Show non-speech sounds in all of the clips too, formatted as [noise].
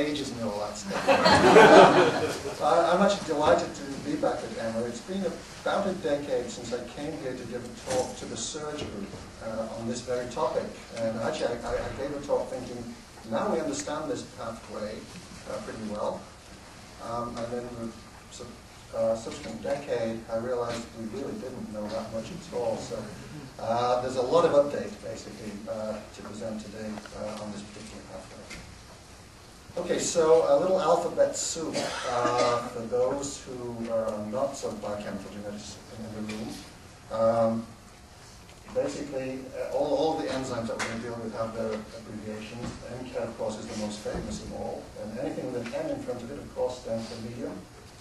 ages and all that stuff. [laughs] I, I'm actually delighted to be back at Emory. It's been about a decade since I came here to give a talk to the SERGG group uh, on this very topic. And actually, I, I, gave a talk thinking, now we understand this pathway uh, pretty well. Um, and then the uh, subsequent decade, I realized we really didn't know that much at all. So uh, there's a lot of update, basically, uh, to present today uh, on this particular. Okay, so a little alphabet soup uh, for those who are not so biochemical genetics in the room. Um, basically, uh, all, all the enzymes that we're going to deal with have their abbreviations. MCAD, of course, is the most famous of all. And anything with an M in front of it, of course, stands for medium.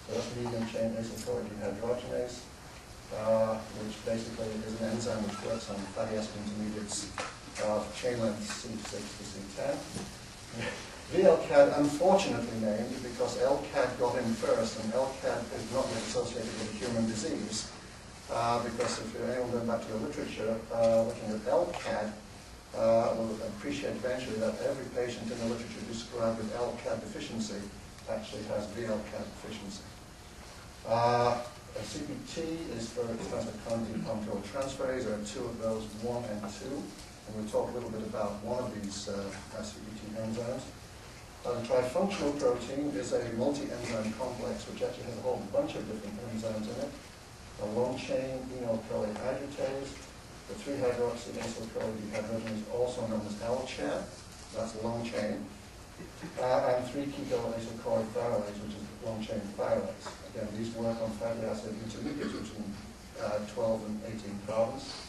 So that's medium chain acyl-CoA dehydrogenase uh, which basically is an enzyme which works on fatty acid intermediates of chain length C6 to C10. VLCAD unfortunately named because LCAD got in first, and LCAD is not yet associated with human disease. Uh, because if you're anyone going back to the literature, uh, looking at LCAD, uh, will appreciate eventually that every patient in the literature described with LCAD deficiency actually has VLCAD deficiency. Uh, CPT is for transmethylcarnitine control transferase. There are two of those, one and two. And we'll talk a little bit about one of these uh, CPT enzymes. A trifunctional protein is a multi-enzyme complex which actually has a whole bunch of different enzymes in it. A long-chain enol-CoA hydratase, the 3-hydroxy acyl-CoA dehydrogenase, also known as LCHAD, that's long chain, uh, and 3-keto acyl-CoA thiolase, which is long-chain thiolase. Again, these work on fatty acid intermediates between uh, 12 and 18 carbons.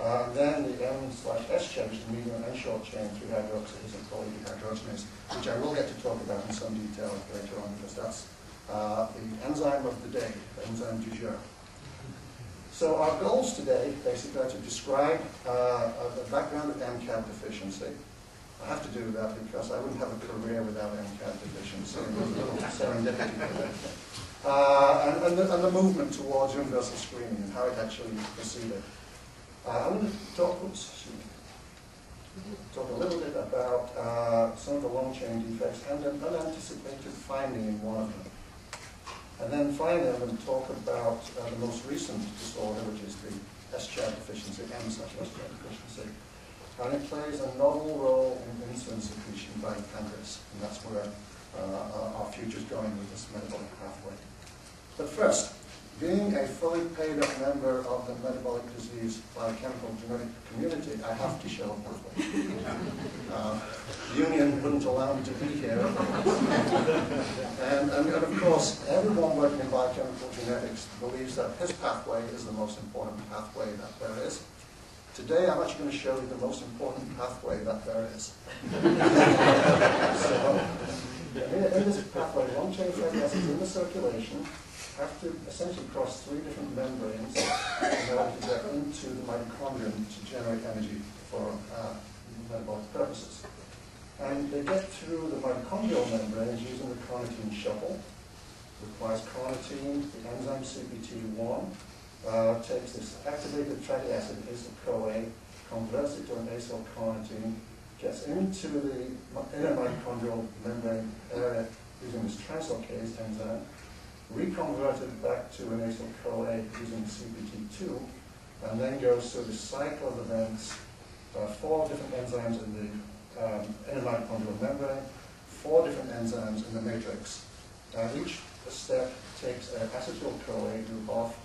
Uh, then the M slash S which is medium and short chain 3-hydroxyacyl-CoA dehydrogenase, which I will get to talk about in some detail later on because that's uh, the enzyme of the day, the enzyme du jour. So our goals today basically are to describe uh, the background of MCAD deficiency. I have to do that because I wouldn't have a career without MCAD deficiency. Serendipity uh, and, and, the, and, the, movement towards universal screening and how it actually proceeded. Uh, I'm going to talk, oops, talk a little bit about uh, some of the long chain defects and an unanticipated finding in one of them. And then finally, I'm going to talk about uh, the most recent disorder, which is the SCHAD deficiency, M such SCHAD deficiency. And it plays a novel role in insulin secretion by the pancreas, and that's where uh, our future is going with this metabolic pathway. But first, being a fully paid up member of the metabolic disease biochemical genetic community, I have to show pathway. Uh, union wouldn't allow me to be here. and, and, and, of course, everyone working in biochemical genetics believes that his pathway is the most important pathway that there is. Today, I'm actually going to show you the most important pathway that there is. [laughs] so, in, in this pathway, long-chain fatty acids in the circulation have to essentially cross three different membranes in order to get into the mitochondrion to generate energy for uh, metabolic purposes. And they get through the mitochondrial membranes using the carnitine shuttle. Requires carnitine, the enzyme CPT1, uh, takes this activated fatty acid, acyl-CoA, converts it to an acyl carnitine, gets into the inner mitochondrial membrane area using this translocase enzyme, reconverted back to an acyl-CoA using CPT2, and then goes through the cycle of events, uh, four different enzymes in the um, inner mitochondrial membrane, four different enzymes in the matrix. Uh, each step takes an acetyl-CoA group off,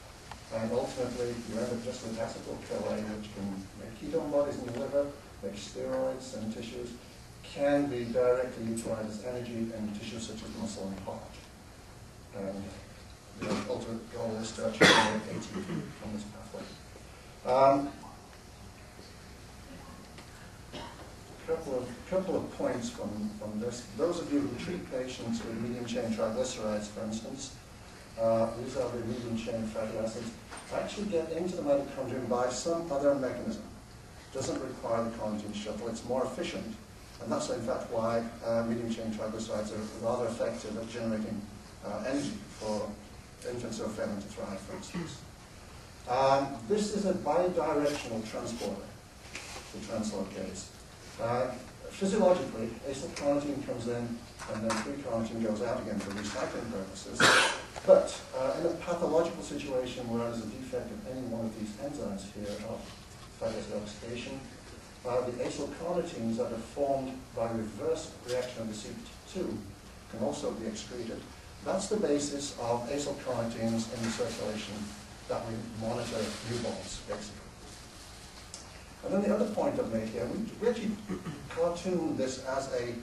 and ultimately you end up just with acetyl-CoA, which can make ketone bodies in the liver, make steroids and tissues, can be directly utilized as energy in tissues such as muscle and heart. And the ultimate goal is to actually generate from this pathway. Um, couple of couple of points from, from this. Those of you who treat patients with medium chain triglycerides, for instance, uh, these are the medium chain fatty acids, actually get into the mitochondrion by some other mechanism. Doesn't require the carnitine shuttle. it's more efficient. And that's in fact why uh, medium chain triglycerides are rather effective at generating uh, energy for infants or failing to thrive, for instance. Um, this is a bidirectional transporter, the translocase. Uh, physiologically, acylcarnitine comes in and then free goes out again for recycling purposes. But uh, in a pathological situation where there's a defect of any one of these enzymes here of fatty acid oxidation, uh, the acylcarnitines that are formed by reverse reaction of the CPT2 can also be excreted. That's the basis of acyl acylcarnitines in the circulation that we monitor newborns, basically. And then the other point I've made here, we, we actually [clears throat] cartoon this as a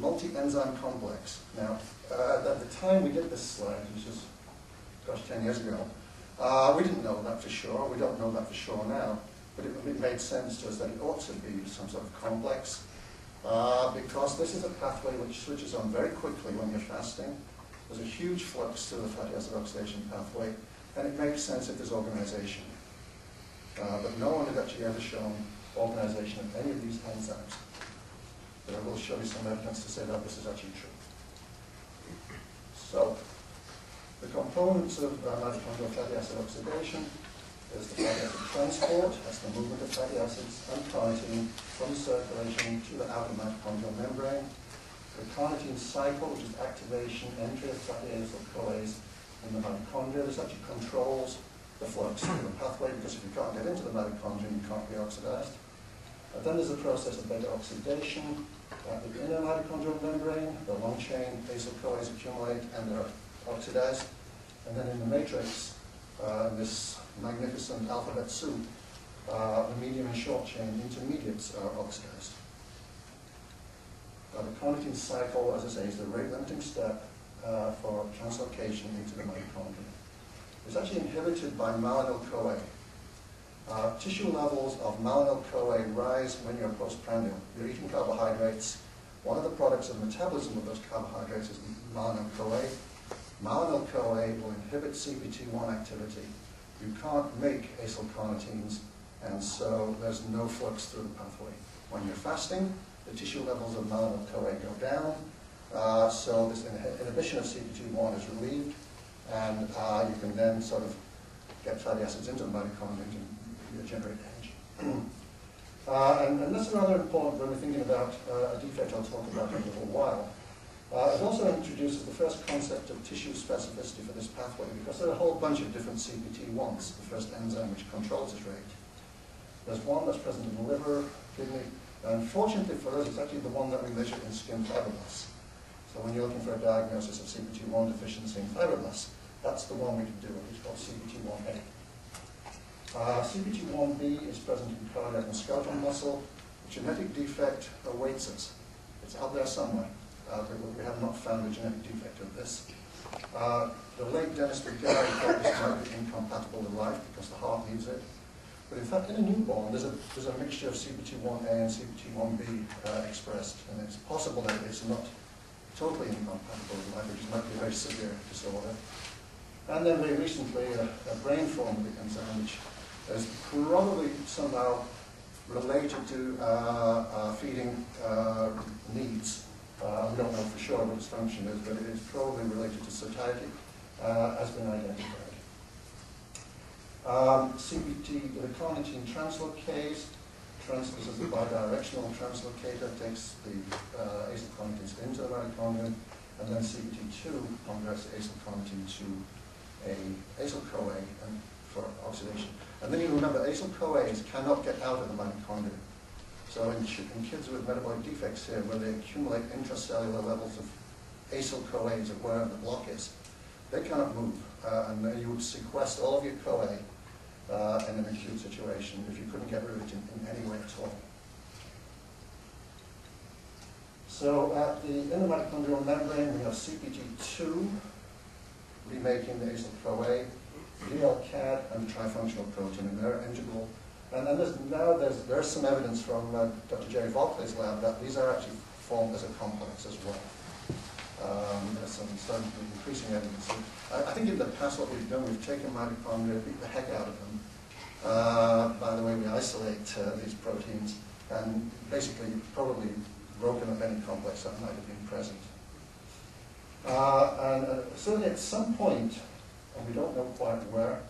multi-enzyme complex. Now, uh, at the time we did this slide, which is, gosh, 10 years ago, uh, we didn't know that for sure. We don't know that for sure now. But it, it made sense to us that it ought to be some sort of complex uh, because this is a pathway which switches on very quickly when you're fasting. There's a huge flux to the fatty acid oxidation pathway, and it makes sense if there's organization. Uh, but no one has actually ever shown organization of any of these enzymes. But I will show you some evidence to say that this is actually true. So, the components of uh, mitochondrial fatty acid oxidation is the fatty transport, that's the movement of fatty acids and carnitine from the circulation to the outer mitochondrial membrane. The carnitine cycle, which is activation, entry of fatty acyl CoAs in the mitochondria. This actually controls the flux through the pathway because if you can't get into the mitochondria, you can't be oxidized. And then there's the process of beta oxidation. At the inner mitochondrial membrane, the long chain acyl CoAs accumulate and they're oxidized. And then in the matrix, uh, this magnificent alphabet soup, uh, the medium and short chain intermediates are oxidized. Uh, the carnitine cycle, as I say, is the rate limiting step uh, for translocation into the mitochondria. It's actually inhibited by malonyl CoA. Uh, tissue levels of malonyl CoA rise when you're postprandial. You're eating carbohydrates. One of the products of metabolism of those carbohydrates is malonyl CoA. Malonyl CoA will inhibit CPT1 activity you can't make acyl acylcarnitines, and so there's no flux through the pathway. When you're fasting, the tissue levels of malonyl-CoA go down, uh, so this inhibition of CPT1 is relieved, and uh, you can then sort of get fatty acids into the mitochondria and generate energy. [clears throat] uh, and, and that's another important when we're thinking about uh, a defect I'll talk about in a little while. Uh, it also introduces the first concept of tissue specificity for this pathway because there are a whole bunch of different CPT1s, the first enzyme which controls its rate. There's one that's present in the liver, kidney, and fortunately for us, it's actually the one that we measure in skin fibroblasts. So when you're looking for a diagnosis of CPT1 deficiency in fibroblasts, that's the one we can do, it's called CPT1A. Uh, CPT1B is present in cardiac and skeletal muscle. A genetic defect awaits us. It's out there somewhere. Uh, we have not found a genetic defect of this. Uh, the late Dennis McGarry thought this might be incompatible with life because the heart needs it. But in fact, in a newborn, there's a, there's a mixture of CPT1A and CPT1B uh, expressed, and it's possible that it's not totally incompatible with life, which might be a very severe disorder. And then very recently, a, a brain form of the enzyme, which is probably somehow related to uh, uh feeding needs uh, we don't know for sure what its function is, but it is probably related to satiety, uh, has been identified. Um, CPT, the carnitine translocase, trans, is a bidirectional translocator, takes the uh, into the mitochondrion, and then CPT2 converts acylcarnitine to a acyl-CoA for oxidation. And then you remember acyl-CoAs cannot get out of the mitochondrion. So in, in kids with metabolic defects here, where they accumulate intracellular levels of acyl-CoAs of wherever the block is, they cannot move. Uh, and then you would sequester all of your CoA uh, in an acute situation if you couldn't get rid of it in, in any way at all. So at the inner mitochondrial membrane, we have CPT2, remaking the acyl-CoA, VLCAD, and trifunctional protein, and they're integral and then there's, now there's, there's some evidence from uh, Dr. Jerry Vockley's lab that these are actually formed as a complex as well. Um, there's some starting increasing evidence. I, I, think in the past what we've done, we've taken mitochondria, beat the heck out of them. Uh, by the way, we isolate uh, these proteins and basically probably broken up any complex that might have been present. Uh, and uh, certainly at some point, and we don't know quite where,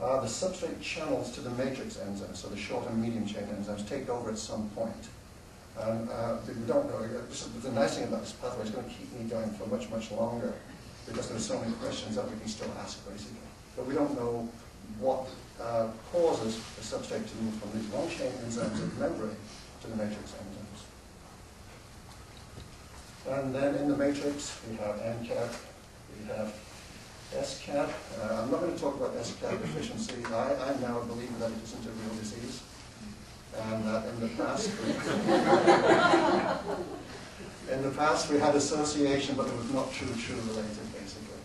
uh, the substrate channels to the matrix enzymes, so the short and medium chain enzymes, take over at some point. And uh, we don't know, uh, is the nice thing about this pathway, it's going to keep me going for much, much longer because there are so many questions that we can still ask, basically. But we don't know what uh, causes the substrate to move from these long-chain enzymes of membrane to the matrix enzymes. And then in the matrix, we have MCAD, we have SCAD. Uh, I'm not going to talk about SCAD deficiency. I, I now believe that it isn't a real disease and that in the past we, [laughs] in the past we had association, but it was not true true related basically.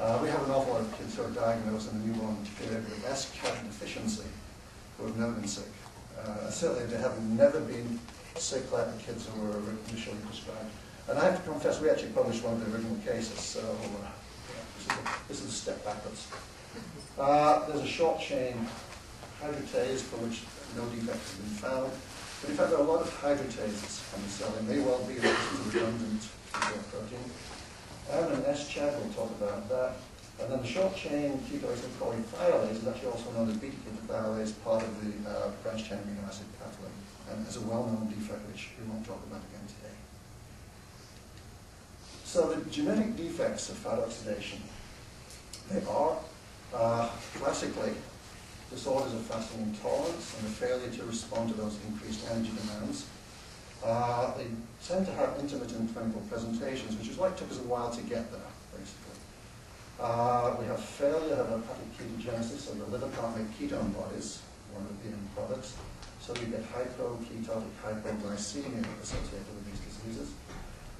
Uh, we have an awful lot of kids who are diagnosed in the newborn period with SCAD deficiency who have never been sick. Uh, certainly they have never been sick like the kids who were initially prescribed. And I have to confess, we actually published one of the original cases, so uh, this, is a, step backwards. Uh, there's a short chain hydratase for which no defect has been found. But in fact, there are a lot of hydratases on the cell. It may well be is a redundant protein. And S-CHAD, we'll talk about that. And then the short chain ketoacetylcholine is actually also known as beta ketothiolase, part of the uh, branched chain amino acid pathway, and is a well-known defect which we won't talk about again today. So the genetic defects of fat oxidation, they are uh, classically disorders of fasting intolerance and a failure to respond to those increased energy demands. Uh, they tend to have intermittent clinical presentations, which is why it took us a while to get there, basically. Uh, we have failure of hepatic ketogenesis, so the liver can't make ketone bodies, one of the end products. So you get hypoketotic hypoglycemia associated with these diseases.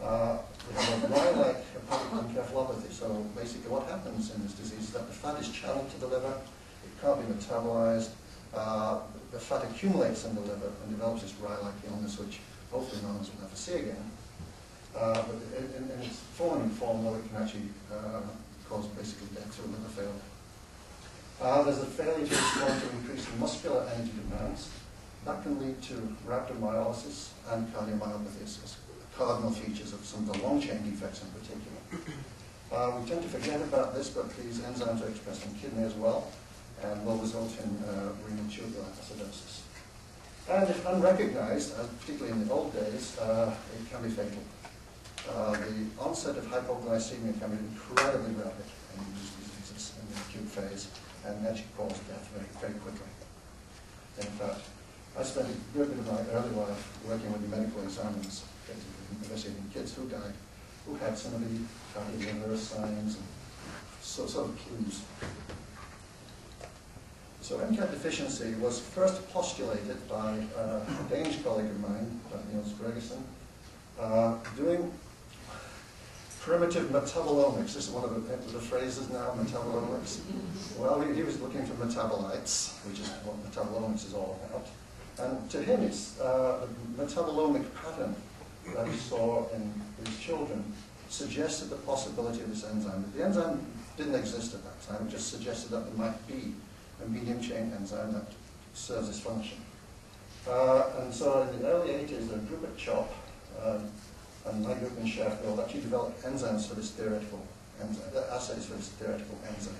Uh, hepatic encephalopathy. So basically what happens in this disease is that the fat is channeled to the liver, it can't be metabolized. Uh, the fat accumulates in the liver and develops this Reye-like illness, which hopefully none of us will ever see again. Uh, but in, in, its form form, though, it can actually uh, cause basically death through liver failure. Uh, there's a failure to respond to increasing muscular energy demands. That can lead to rhabdomyolysis and cardiomyopathy cardinal features of some of the long-chain defects in particular. [clears throat] Uh, we tend to forget about this, but these enzymes are expressed in kidney as well and will result in uh, renal tubular acidosis. And if unrecognized, as particularly in the old days, uh, it can be fatal. Uh, the onset of hypoglycemia can be incredibly rapid in these diseases in the acute phase and that actually cause death very, very quickly. In fact, I spent a good bit of my early life working with the medical examiners, investigating kids who died, who had some of the fatty liver signs and so, sort clues so MCAD deficiency was first postulated by uh, a Danish colleague of mine, Niels Gregersen, uh, doing primitive metabolomics. This is one of the, the phrases now, metabolomics. Well, he, he, was looking for metabolites, which is what metabolomics is all about. And to him, it's uh, metabolomic pattern that he saw in these children suggested the possibility of this enzyme. The enzyme didn't exist at that time, it just suggested that there might be a medium chain enzyme that serves this function. Uh, and so in the early 80s, a group at CHOP um, and my group in Sheffield actually developed enzymes for this theoretical enzyme, uh, assays for this theoretical enzyme.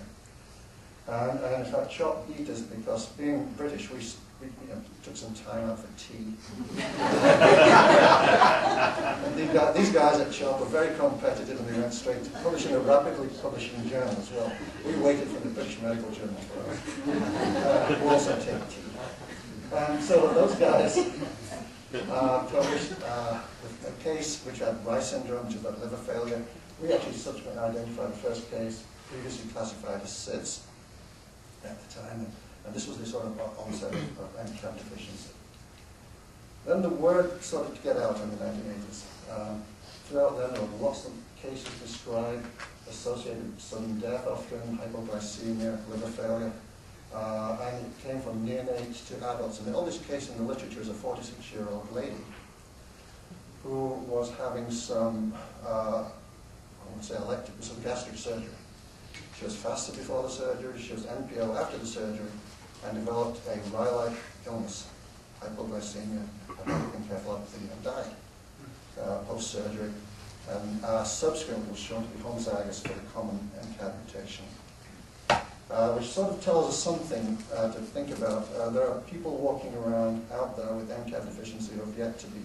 And, and in fact, CHOP beat us because being British, we you know, took some time out for tea. [laughs] and these guys at CHOP were very competitive and they went straight to publishing a rapidly publishing journal as well. We waited for the British Medical Journal for us. Uh, we also take tea. And so those guys uh, published uh, a case which had Reye syndrome, which is that liver failure. We actually subsequently identified the first case, previously classified as SIDS at the time. And this was the sort of onset of MCAD deficiency. Then the word started to get out in the 1980s. Um, throughout then, there were lots of cases described associated with sudden death, often hypoglycemia, liver failure. Uh, and it came from neonates to adults. And the oldest case in the literature is a 46-year-old lady who was having some, uh, I would say elective, some gastric surgery. She was fasted before the surgery, she was NPO after the surgery, and developed a Reye-like illness, hypoglycemia, encephalopathy, and died uh, post-surgery. And uh, subsequently was shown to be homozygous for the common MCAD mutation. Uh, which sort of tells us something uh, to think about. Uh, there are people walking around out there with MCAD deficiency who have yet to be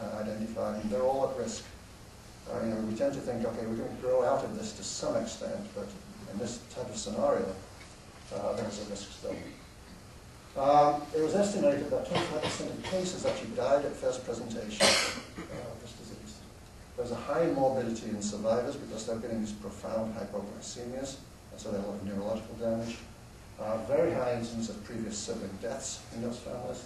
uh, identified, and they're all at risk. Uh, you know, we tend to think, okay, we're going to grow out of this to some extent, but in this type of scenario, uh, there's a risk still. Um, it was estimated that 25% of cases actually died at first presentation of this disease. There's a high morbidity in survivors because they're getting these profound hypoglycemias, and so they have a lot of neurological damage. Uh, very high incidence of previous sibling deaths in those families.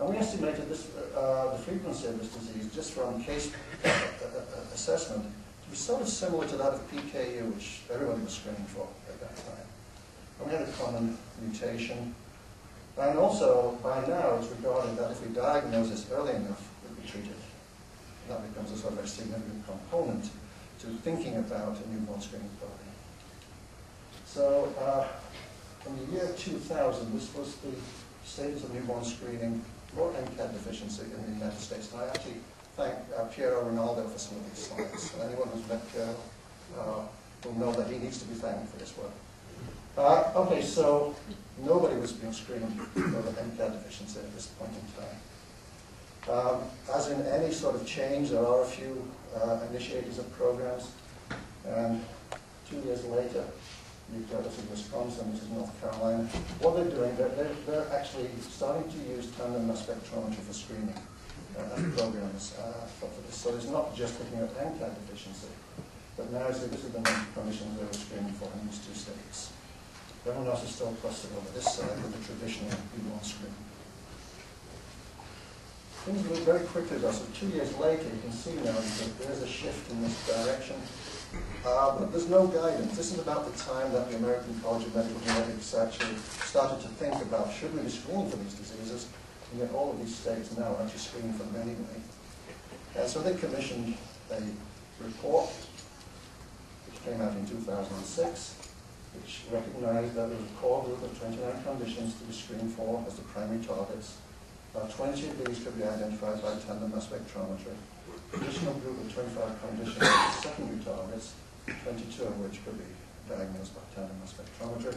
And we estimated this, uh, the frequency of this disease just from case uh, uh, assessment to be sort of similar to that of PKU, which everybody was screening for at that time. And we had a common mutation. And also, by now, it's regarded that if we diagnose this early enough, we'll be treated. That becomes a sort of a significant component to thinking about a newborn screening program. So, uh, in the year 2000, this was the status of newborn screening for MCAD deficiency in the United States. And I actually thank uh, Piero Rinaldo for some of these slides. And anyone who's met Piero uh, will know that he needs to be thanked for his work. Uh, okay, so nobody was being screened for the MCAD deficiency at this point in time. Um, as in any sort of change, there are a few uh, initiators of programs. And two years later, you've got this in Wisconsin, this is North Carolina. What they're doing, they're, they're, they're actually starting to use tandem mass spectrometry for screening uh, programs uh, for, for this. So it's not just looking at MCAD deficiency, but now so this is the conditions they were screening for in these two states. Everyone else is still clustered over this side with the traditional newborn screen. Things move very quickly though, so two years later you can see now that there's a shift in this direction. Uh, but there's no guidance. This is about the time that the American College of Medical Genetics actually started to think about should we be screening for these diseases, and yet all of these states now are actually screening for them anyway. And so they commissioned a report, which came out in 2006, which recognized that there was a core group of 29 conditions to be screened for as the primary targets. About 20 of these could be identified by tandem mass spectrometry. Additional group of 25 conditions as secondary targets, 22 of which could be diagnosed by tandem mass spectrometry.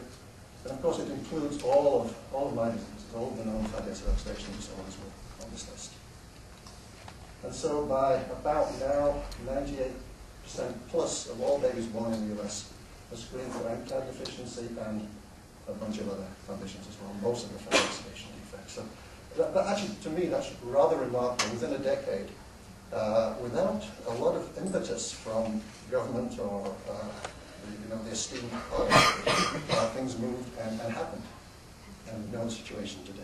And of course it includes all of, all of my diseases, all of the known fatty acid oxidation disorders were on this list. And so by about now, 98% plus of all babies born in the US a screen for MCAD deficiency and a bunch of other conditions as well, most of the fat oxidation defects. So that, that actually, to me, that's rather remarkable. Within a decade, uh, without a lot of impetus from government or uh, the, you know, the esteemed uh, things moved and, and happened. And we know the situation today.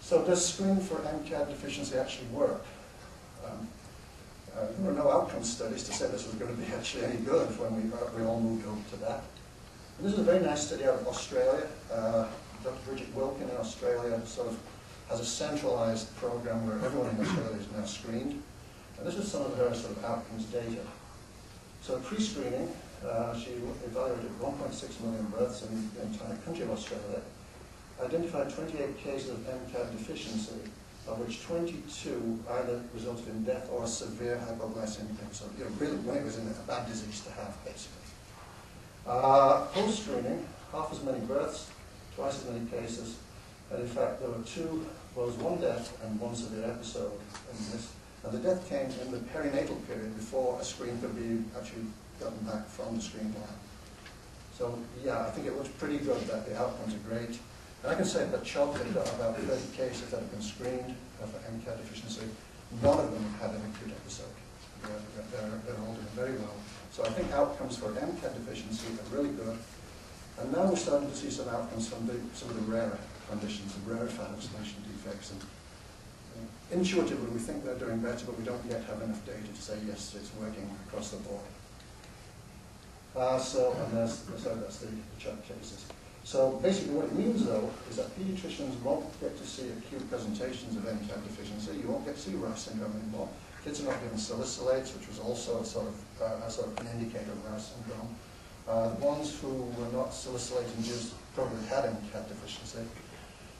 So does screen for MCAD deficiency actually work? Um, uh, there were no outcome studies to say this was going to be actually any good when we, uh, we all moved over to that. And this is a very nice study out of Australia. Uh, Dr. Bridget Wilcken in Australia sort of has a centralized program where everyone in Australia is now screened. And this is some of her sort of outcomes data. So pre-screening, uh, she evaluated 1.6 million births in the entire country of Australia, identified 28 cases of MCAD deficiency, of which 22 either resulted in death or severe hypoglycemia. So, you know, really, when it was in a bad disease to have, basically. Uh, Post-screening, half as many births, twice as many cases, and in fact, there were two, well, there was one death and one severe episode in this. And the death came in the perinatal period before a screen could be actually gotten back from the screen lab. So, yeah, I think it looks pretty good that the outcomes are great. And I can say that CHOP have got about 30 cases that have been screened for MCAD deficiency. None of them have had an acute episode. They're, they're, they're all doing very well. So I think outcomes for MCAD deficiency are really good. And now we're starting to see some outcomes from the, some of the rarer conditions, the rarer fat defects. And uh, intuitively, we think they're doing better, but we don't yet have enough data to say, yes, it's working across the board. Uh, so, and there's, so that's the, the cases. So basically what it means though is that pediatricians won't get to see acute presentations of MCAD deficiency. You won't get to see Reye's syndrome anymore. Kids are not given salicylates, which was also a sort of, uh, a sort of an indicator of Reye's syndrome. Uh, the ones who were not salicylate induced probably had MCAD deficiency.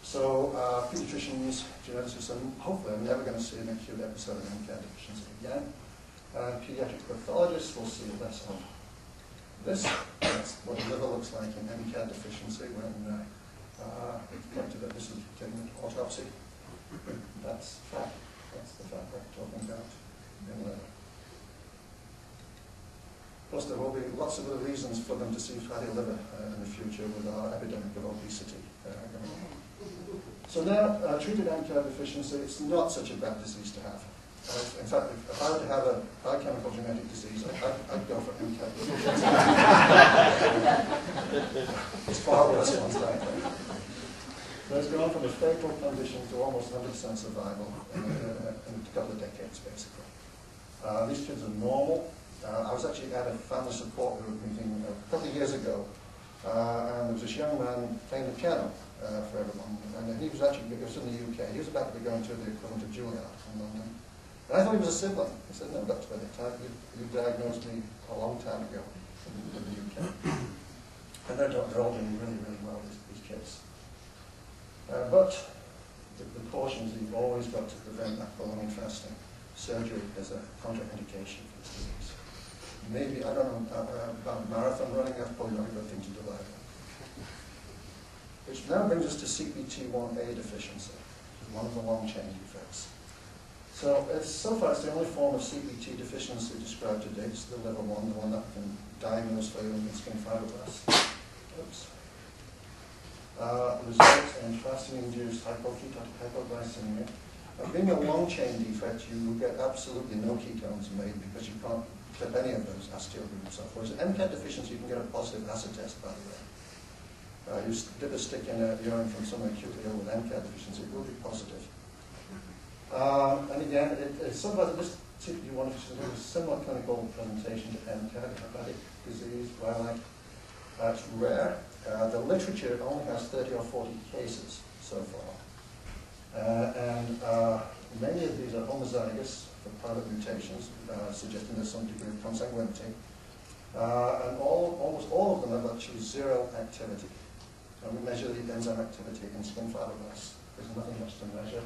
So uh, pediatricians, geneticists, and hopefully are never going to see an acute episode of MCAD deficiency again. And pediatric pathologists will see less of this, that's what the liver looks like in MCAD deficiency when uh, uh, it's pointed that this is taken an autopsy. That's fact. That's the fact we're talking about in liver. Course, there will be lots of other reasons for them to see fatty liver uh, in the future with our epidemic of obesity uh. So now, uh, treated MCAD deficiency, it's not such a bad disease to have. Uh, in fact, if, I were to have a biochemical genetic disease, I'd, I'd go for deficiency. [laughs] it's far worse ones, frankly. So it's gone from a fatal condition to almost 100% survival in a, in a couple of decades, basically. Uh, these kids are normal. Uh, I was actually at a family support group meeting a couple of years ago, uh, and there was this young man playing the piano uh, for everyone, and he was actually, he was in the UK, he was about to be going to the equivalent of Juilliard in London. And I thought he was a sibling. He said, no, Dr. Bennett, you, you diagnosed me a long time ago in, the UK. And they're, all doing really, really well, these, these kids. Uh, but the, the cautions you've always got to prevent that prolonged fasting. Surgery is a contraindication for this disease maybe, I don't know, uh, uh, about marathon running, that's probably not a good thing to do either. Which now brings us to CPT1A deficiency, one of the long chain defects. So it's, so far it's the only form of CPT deficiency described to date. It's the liver one, the one that can diagnose failing in skin fibroblasts. Oops. Uh, results in fasting-induced hypoglycemia. Now, being a long chain defect, you get absolutely no ketones made because you can't clip any of those acetyl groups off. Whereas MCAD deficiency, you can get a positive acid test, by the way. Uh, you dip a stick in a urine from someone acutely ill with MCAD deficiency, it will be positive. Um, and again, it, it's of this CPT1 deficiency has a similar clinical presentation to MCAD, hepatic disease, like That's rare. Uh, the literature only has 30 or 40 cases so far. Uh, and uh, many of these are homozygous for private mutations, uh, suggesting there's some degree of consanguinity. Uh, and all, almost all of them have actually zero activity. And we measure the enzyme activity in skin fibroblasts. There's nothing much to measure.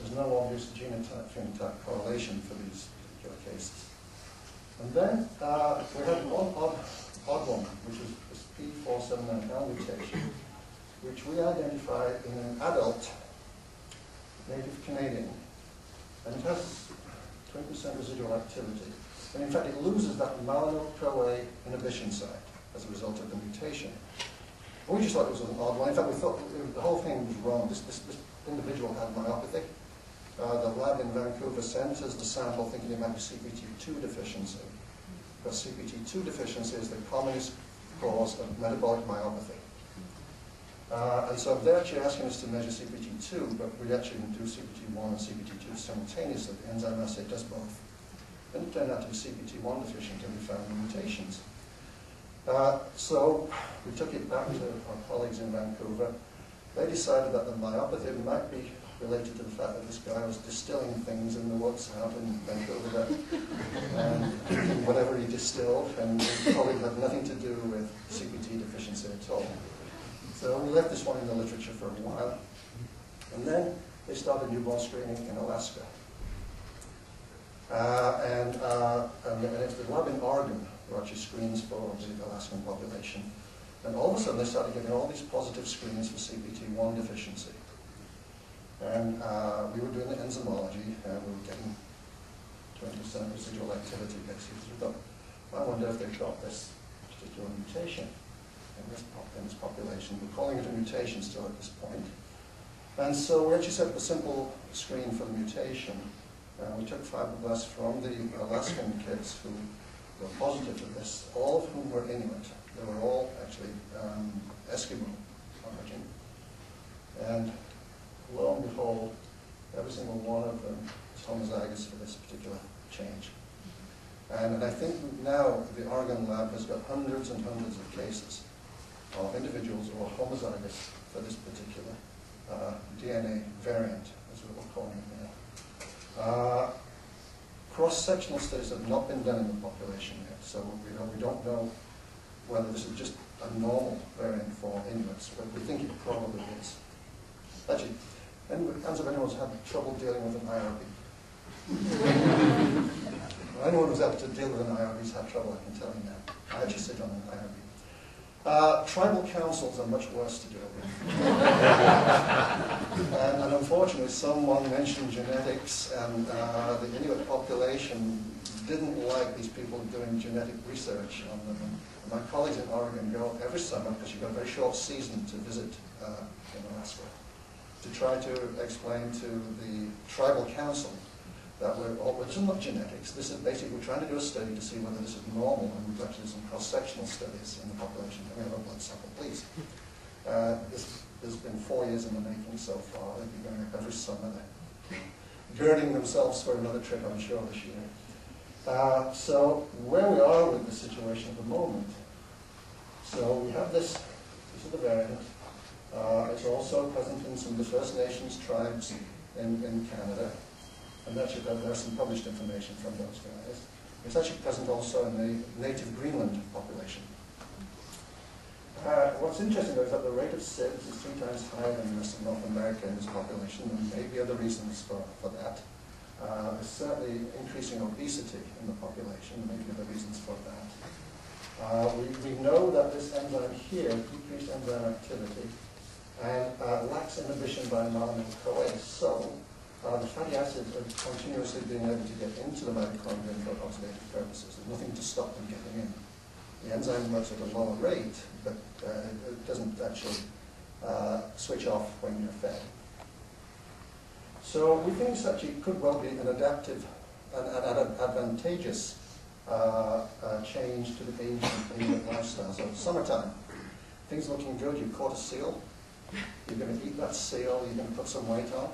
There's no obvious genotype-phenotype correlation for these particular cases. And then uh, we have one odd, odd one, which is this P479L mutation, which we identified in an adult native Canadian. And it has 20% residual activity. And in fact, it loses that malonyl-CoA inhibition site as a result of the mutation. And we just thought it was an odd one. In fact, we thought the whole thing was wrong. This, this, this individual had myopathy. Uh, the lab in Vancouver sent us the sample thinking it might be CPT2 deficiency. Because CPT2 deficiency is the commonest cause of metabolic myopathy. Uh, and so they're actually asking us to measure CPT2, but we actually do CPT1 and CPT2 simultaneously. The enzyme assay does both. And it turned out to be CPT1 deficient and we found mutations. Uh, so we took it back to our colleagues in Vancouver. They decided that the myopathy might be related to the fact that this guy was distilling things in the out in Vancouver and whatever he distilled, and probably had nothing to do with CPT deficiency at all. So we left this one in the literature for a while. And then they started newborn screening in Alaska. Uh, and, uh, and, and it's the lab in Oregon who actually screens for the Alaskan population. And all of a sudden they started getting all these positive screens for CPT1 deficiency. And uh, we were doing the enzymology and we were getting 20% residual activity we thought, I wonder if they've got this particular mutation in this, in this population. We're calling it a mutation still at this point. And so we actually set up a simple screen for the mutation. Uh, we took fibroblasts from the Alaskan kids who were positive for this, all of whom were Inuit. They were all actually um, Eskimo origin. And lo and behold, every single one of them is homozygous for this particular change. And, I think now the Oregon lab has got hundreds and hundreds of cases of individuals who are homozygous for this particular uh, DNA variant, as we're calling it now. Uh, Cross-sectional studies have not been done in the population yet, so we don't, we don't know whether this is just a normal variant for Inuits, but we think it probably is. Actually, has anyone's had trouble dealing with an IRB? [laughs] anyone who's had to deal with an IRB has had trouble, I can tell you now. I actually sit on an IRB. Uh, tribal councils are much worse to deal with. [laughs] and, and, unfortunately, someone mentioned genetics, and uh, the Inuit population didn't like these people doing genetic research on them. And my colleagues in Oregon go every summer, because you've got a very short season to visit uh, in Alaska, to try to explain to the tribal council that we're, this is not genetics. This is basically, we're trying to do a study to see whether this is normal, and we've actually done some cross-sectional studies in the population. I mean, a blood sample, please. Uh, this has been four years in the making so far. They've been going up every summer. They're girding themselves for another trip, I'm sure, this year. Uh, so where we are with the situation at the moment. So we have this, this is the variant. Uh, it's also present in some of the First Nations tribes in, in Canada and actually there's some published information from those guys. It's actually present also in the native Greenland population. Uh, what's interesting though is that the rate of SIDS is three times higher than the rest of North America in this population, and maybe other reasons for, for that. Uh, there's certainly increasing obesity in the population, maybe other reasons for that. Uh, we, we know that this enzyme here, decreased enzyme activity, and uh, lacks inhibition by malonyl CoA. So uh, the fatty acids are continuously being able to get into the mitochondria for oxidative purposes. There's nothing to stop them getting in. The enzyme works at a lower rate, but uh, it doesn't actually uh, switch off when you're fed. So we think this actually could well be an adaptive and an, an advantageous uh, uh, change to the ancient Inuit lifestyle. So summertime, things looking good, You've caught a seal, you're going to eat that seal, you're going to put some weight on.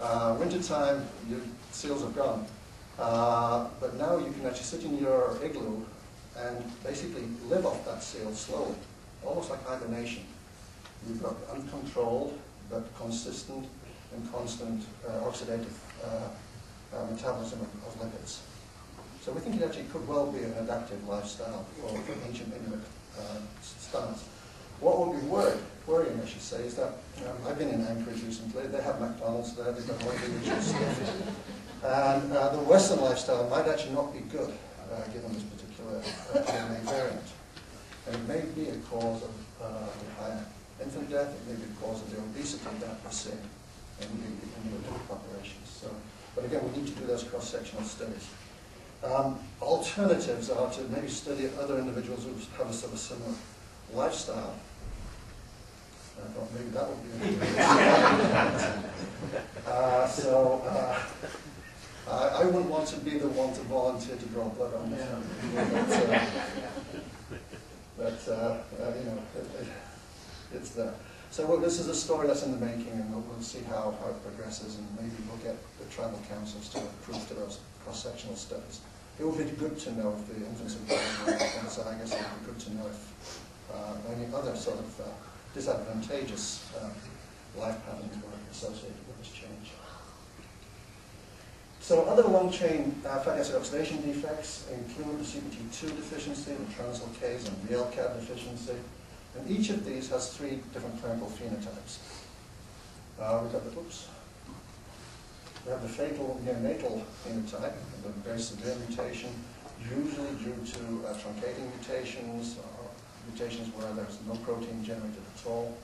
Uh, wintertime, your seals have gone. Uh, but now you can actually sit in your igloo and basically live off that seal slowly, almost like hibernation. You've got uncontrolled but consistent and constant uh, oxidative uh, uh, metabolism of, of, lipids. So we think it actually could well be an adaptive lifestyle for ancient Inuit uh, styles. What would be worried, worrying, I should say, is that um, I've been in Anchorage recently. They have McDonald's there. They've got all the usual stuff. And uh, the Western lifestyle might actually not be good, uh, given this particular uh, DNA variant. And it may be a cause of uh, higher infant death. It may be a cause of the obesity that we're seeing in the, in the adult populations. So, but again, we need to do those cross-sectional studies. Um, alternatives are to maybe study other individuals who have a sort of similar lifestyle. I thought maybe that would be [laughs] uh, so uh, I, I, wouldn't want to be the one to volunteer to draw blood on this. Yeah. But, uh, but uh, uh, you know, it, it, it's there. So well, this is a story that's in the making, and we'll, we'll, see how, how it progresses, and maybe we'll get the tribal councils to approve to those cross-sectional studies. It would be good to know if the infants and children, so I guess it would be good to know if uh, any other sort of uh, disadvantageous uh, life patterns were associated with this change. So other long-chain uh, fatty acid oxidation defects include the CPT2 deficiency, the translocase and VLCAD deficiency, and each of these has three different clinical phenotypes. Uh, we've got the, oops, we have the fatal neonatal phenotype, a very severe mutation, usually due to uh, truncating mutations mutations where there's no protein generated at all.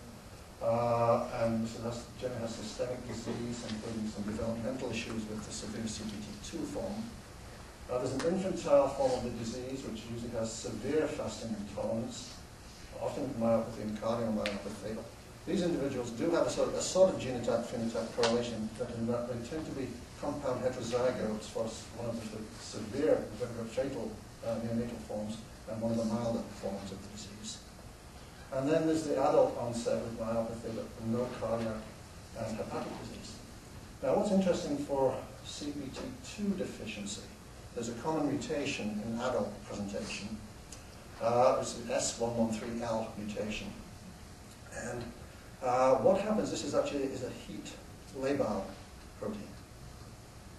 Uh, and so that's generally has systemic disease, including some developmental issues with the severe CPT2 form. Uh, there's an infantile form of the disease, which usually has severe fasting intolerance, often myopathy and cardiomyopathy. These individuals do have a sort of, a sort of genotype-phenotype correlation, but in that they tend to be compound heterozygotes for one of the severe, fatal uh, neonatal forms, and one of the milder forms of the disease. And then there's the adult onset with myopathy, but no cardiac and hepatic disease. Now what's interesting for CPT2 deficiency, there's a common mutation in adult presentation. Uh, it's the S113L mutation. And uh, what happens, this is actually is a heat labile protein.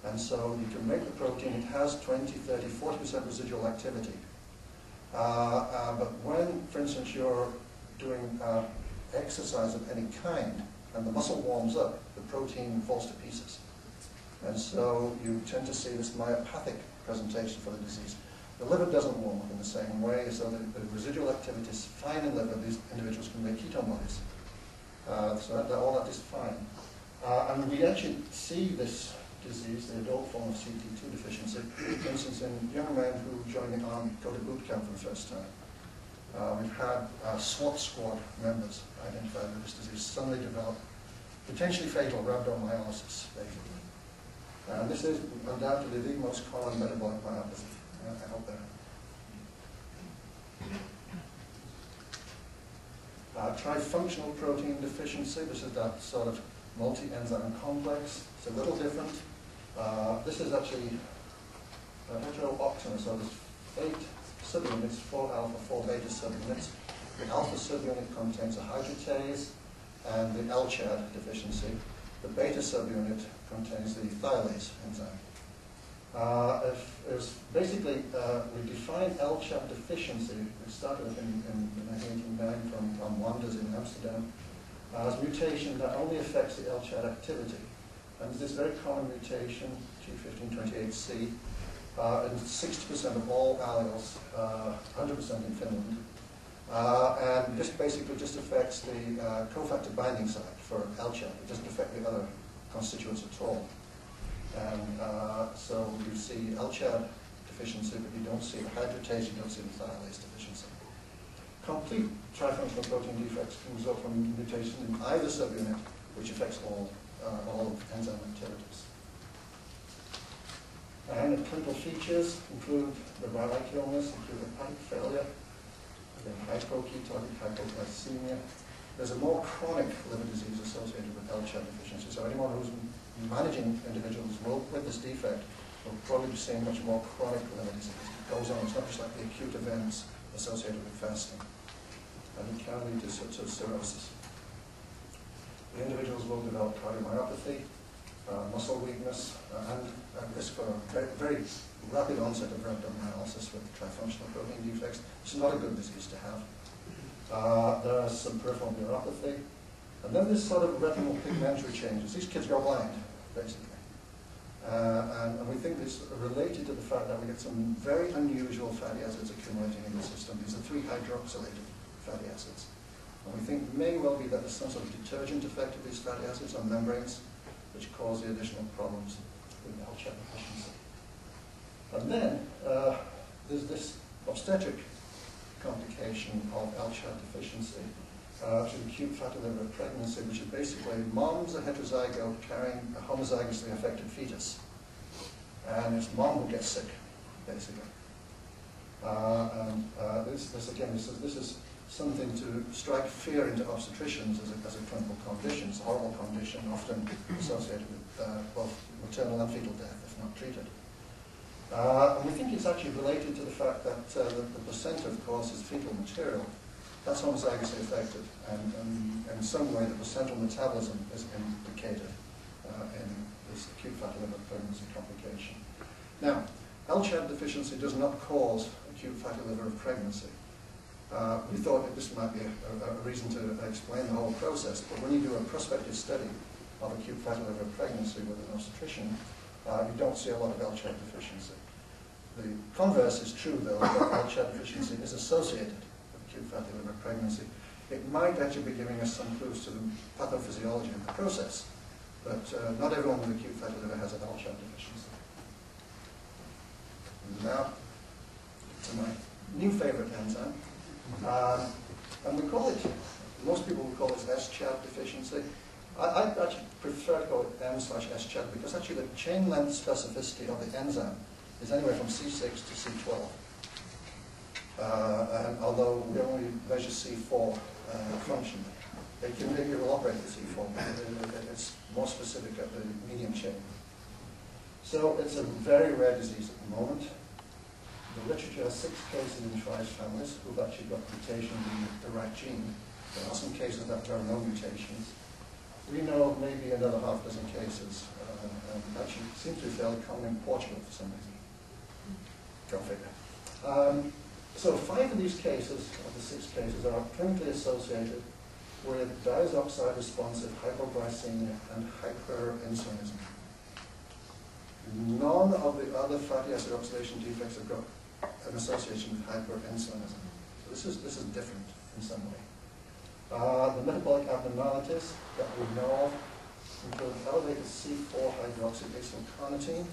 And so you can make the protein, it has 20, 30, 40% residual activity. Uh, uh, but when, for instance, you're doing uh, exercise of any kind and the muscle warms up, the protein falls to pieces. And so you tend to see this myopathic presentation for the disease. The liver doesn't warm up in the same way, so the, the residual activity is fine in liver. These individuals can make ketone bodies. Uh, so that, all that is fine. Uh, and we actually see this disease, the adult form of CPT2 deficiency, for instance, in young men who join the army, go to boot camp for the first time. Uh, we've had uh, SWAT squad members identified with this disease suddenly develop potentially fatal rhabdomyolysis, basically. And this is undoubtedly the most common metabolic myopathy uh, out there. [coughs] Uh, trifunctional protein deficiency, this is that sort of multi-enzyme complex. It's a little different. Uh, this is actually a heterooctamer, so there's eight subunits, four alpha, four beta subunits. The alpha subunit contains a hydratase and the LCHAD deficiency. The beta subunit contains the thiolase enzyme. Uh, if, if basically, uh, we define LCHAD deficiency. We started in, in, in 1989 from, from Wanders in Amsterdam as mutation that only affects the LCHAD activity. And there's this very common mutation, G1528C, uh, in 60% of all alleles, 100% uh, in Finland. Uh, and this basically just affects the uh, cofactor binding site for LCHAD. It doesn't affect the other constituents at all. And uh, so you see LCHAD deficiency, but you don't see the hydratase, you don't see the thiolase deficiency. Complete trifunctional protein defects can result from mutation in either subunit, which affects all, uh, all enzyme activities. And the clinical features include the Reye-like illness, include hepatic failure, hypoketotic hypoglycemia. There's a more chronic liver disease associated with LCHAD deficiency. So anyone who's managing individuals with this defect will probably be seeing much more chronic liver disease. It goes on. It's not just like the acute events associated with fasting. And it can lead to sorts of cirrhosis. Will develop cardiomyopathy, uh, muscle weakness, uh, and, risk for very, very rapid onset of rhabdomyolysis with trifunctional protein defects. It's not a good disease to have. Uh, there's some peripheral neuropathy. And then there's sort of retinal pigmentary changes. These kids go blind, basically. Uh, and, and, we think this related to the fact that we get some very unusual fatty acids accumulating in the system. These are three hydroxylated fatty acids. And we think may well be that there's some sort of detergent effect of these fatty acids on membranes, which cause the additional problems with LCHAD deficiency. And then uh, there's this obstetric complication of LCHAD deficiency, uh, which is acute fatty liver pregnancy, which is basically mom's a heterozygote carrying a homozygously affected fetus. And it's mom who gets sick, basically. Uh, and uh, this, this, again, this is, this is something to strike fear into obstetricians as a, as a clinical condition. It's a horrible condition, often associated with uh, both maternal and fetal death if not treated. Uh, and we think it's actually related to the fact that uh, the, the, placenta, of course, is fetal material. That's homozygously affected, and, and, in some way the placental metabolism is implicated uh, in this acute fatty liver of pregnancy complication. Now, LCHAD deficiency does not cause acute fatty liver of pregnancy. Uh, we thought that this might be a, a, reason to explain the whole process, but when you do a prospective study of acute fatty liver pregnancy with an obstetrician, uh, you don't see a lot of LCHAD deficiency. The converse is true, though, that LCHAD deficiency is associated with acute fatty liver pregnancy. It might actually be giving us some clues to the pathophysiology of the process, but uh, not everyone with acute fatty liver has an LCHAD deficiency. Now, to my new favorite enzyme. Um, and we call it, most people would call it SCHAD deficiency. I, I actually prefer to call it M slash SCHAD because actually the chain length specificity of the enzyme is anywhere from C6 to C12. Uh, and although we only measure C4 uh, function, it can will operate at C4, but it's more specific at the medium chain. So it's a very rare disease at the moment. The literature has six cases in five families who've actually got mutations in the right gene. There are some cases that there are no mutations. We know maybe another half dozen cases, uh, and actually seems to be fairly common in Portugal for some reason. Go figure. Um, so five of these cases, of the six cases, are clinically associated with diazoxide responsive hypoglycemia and hyperinsulinism. None of the other fatty acid oxidation defects have got an association with hyperinsulinism. So this is, this is different in some way. Uh, the metabolic abnormalities that we know of include elevated C4-hydroxybasylcarnitine.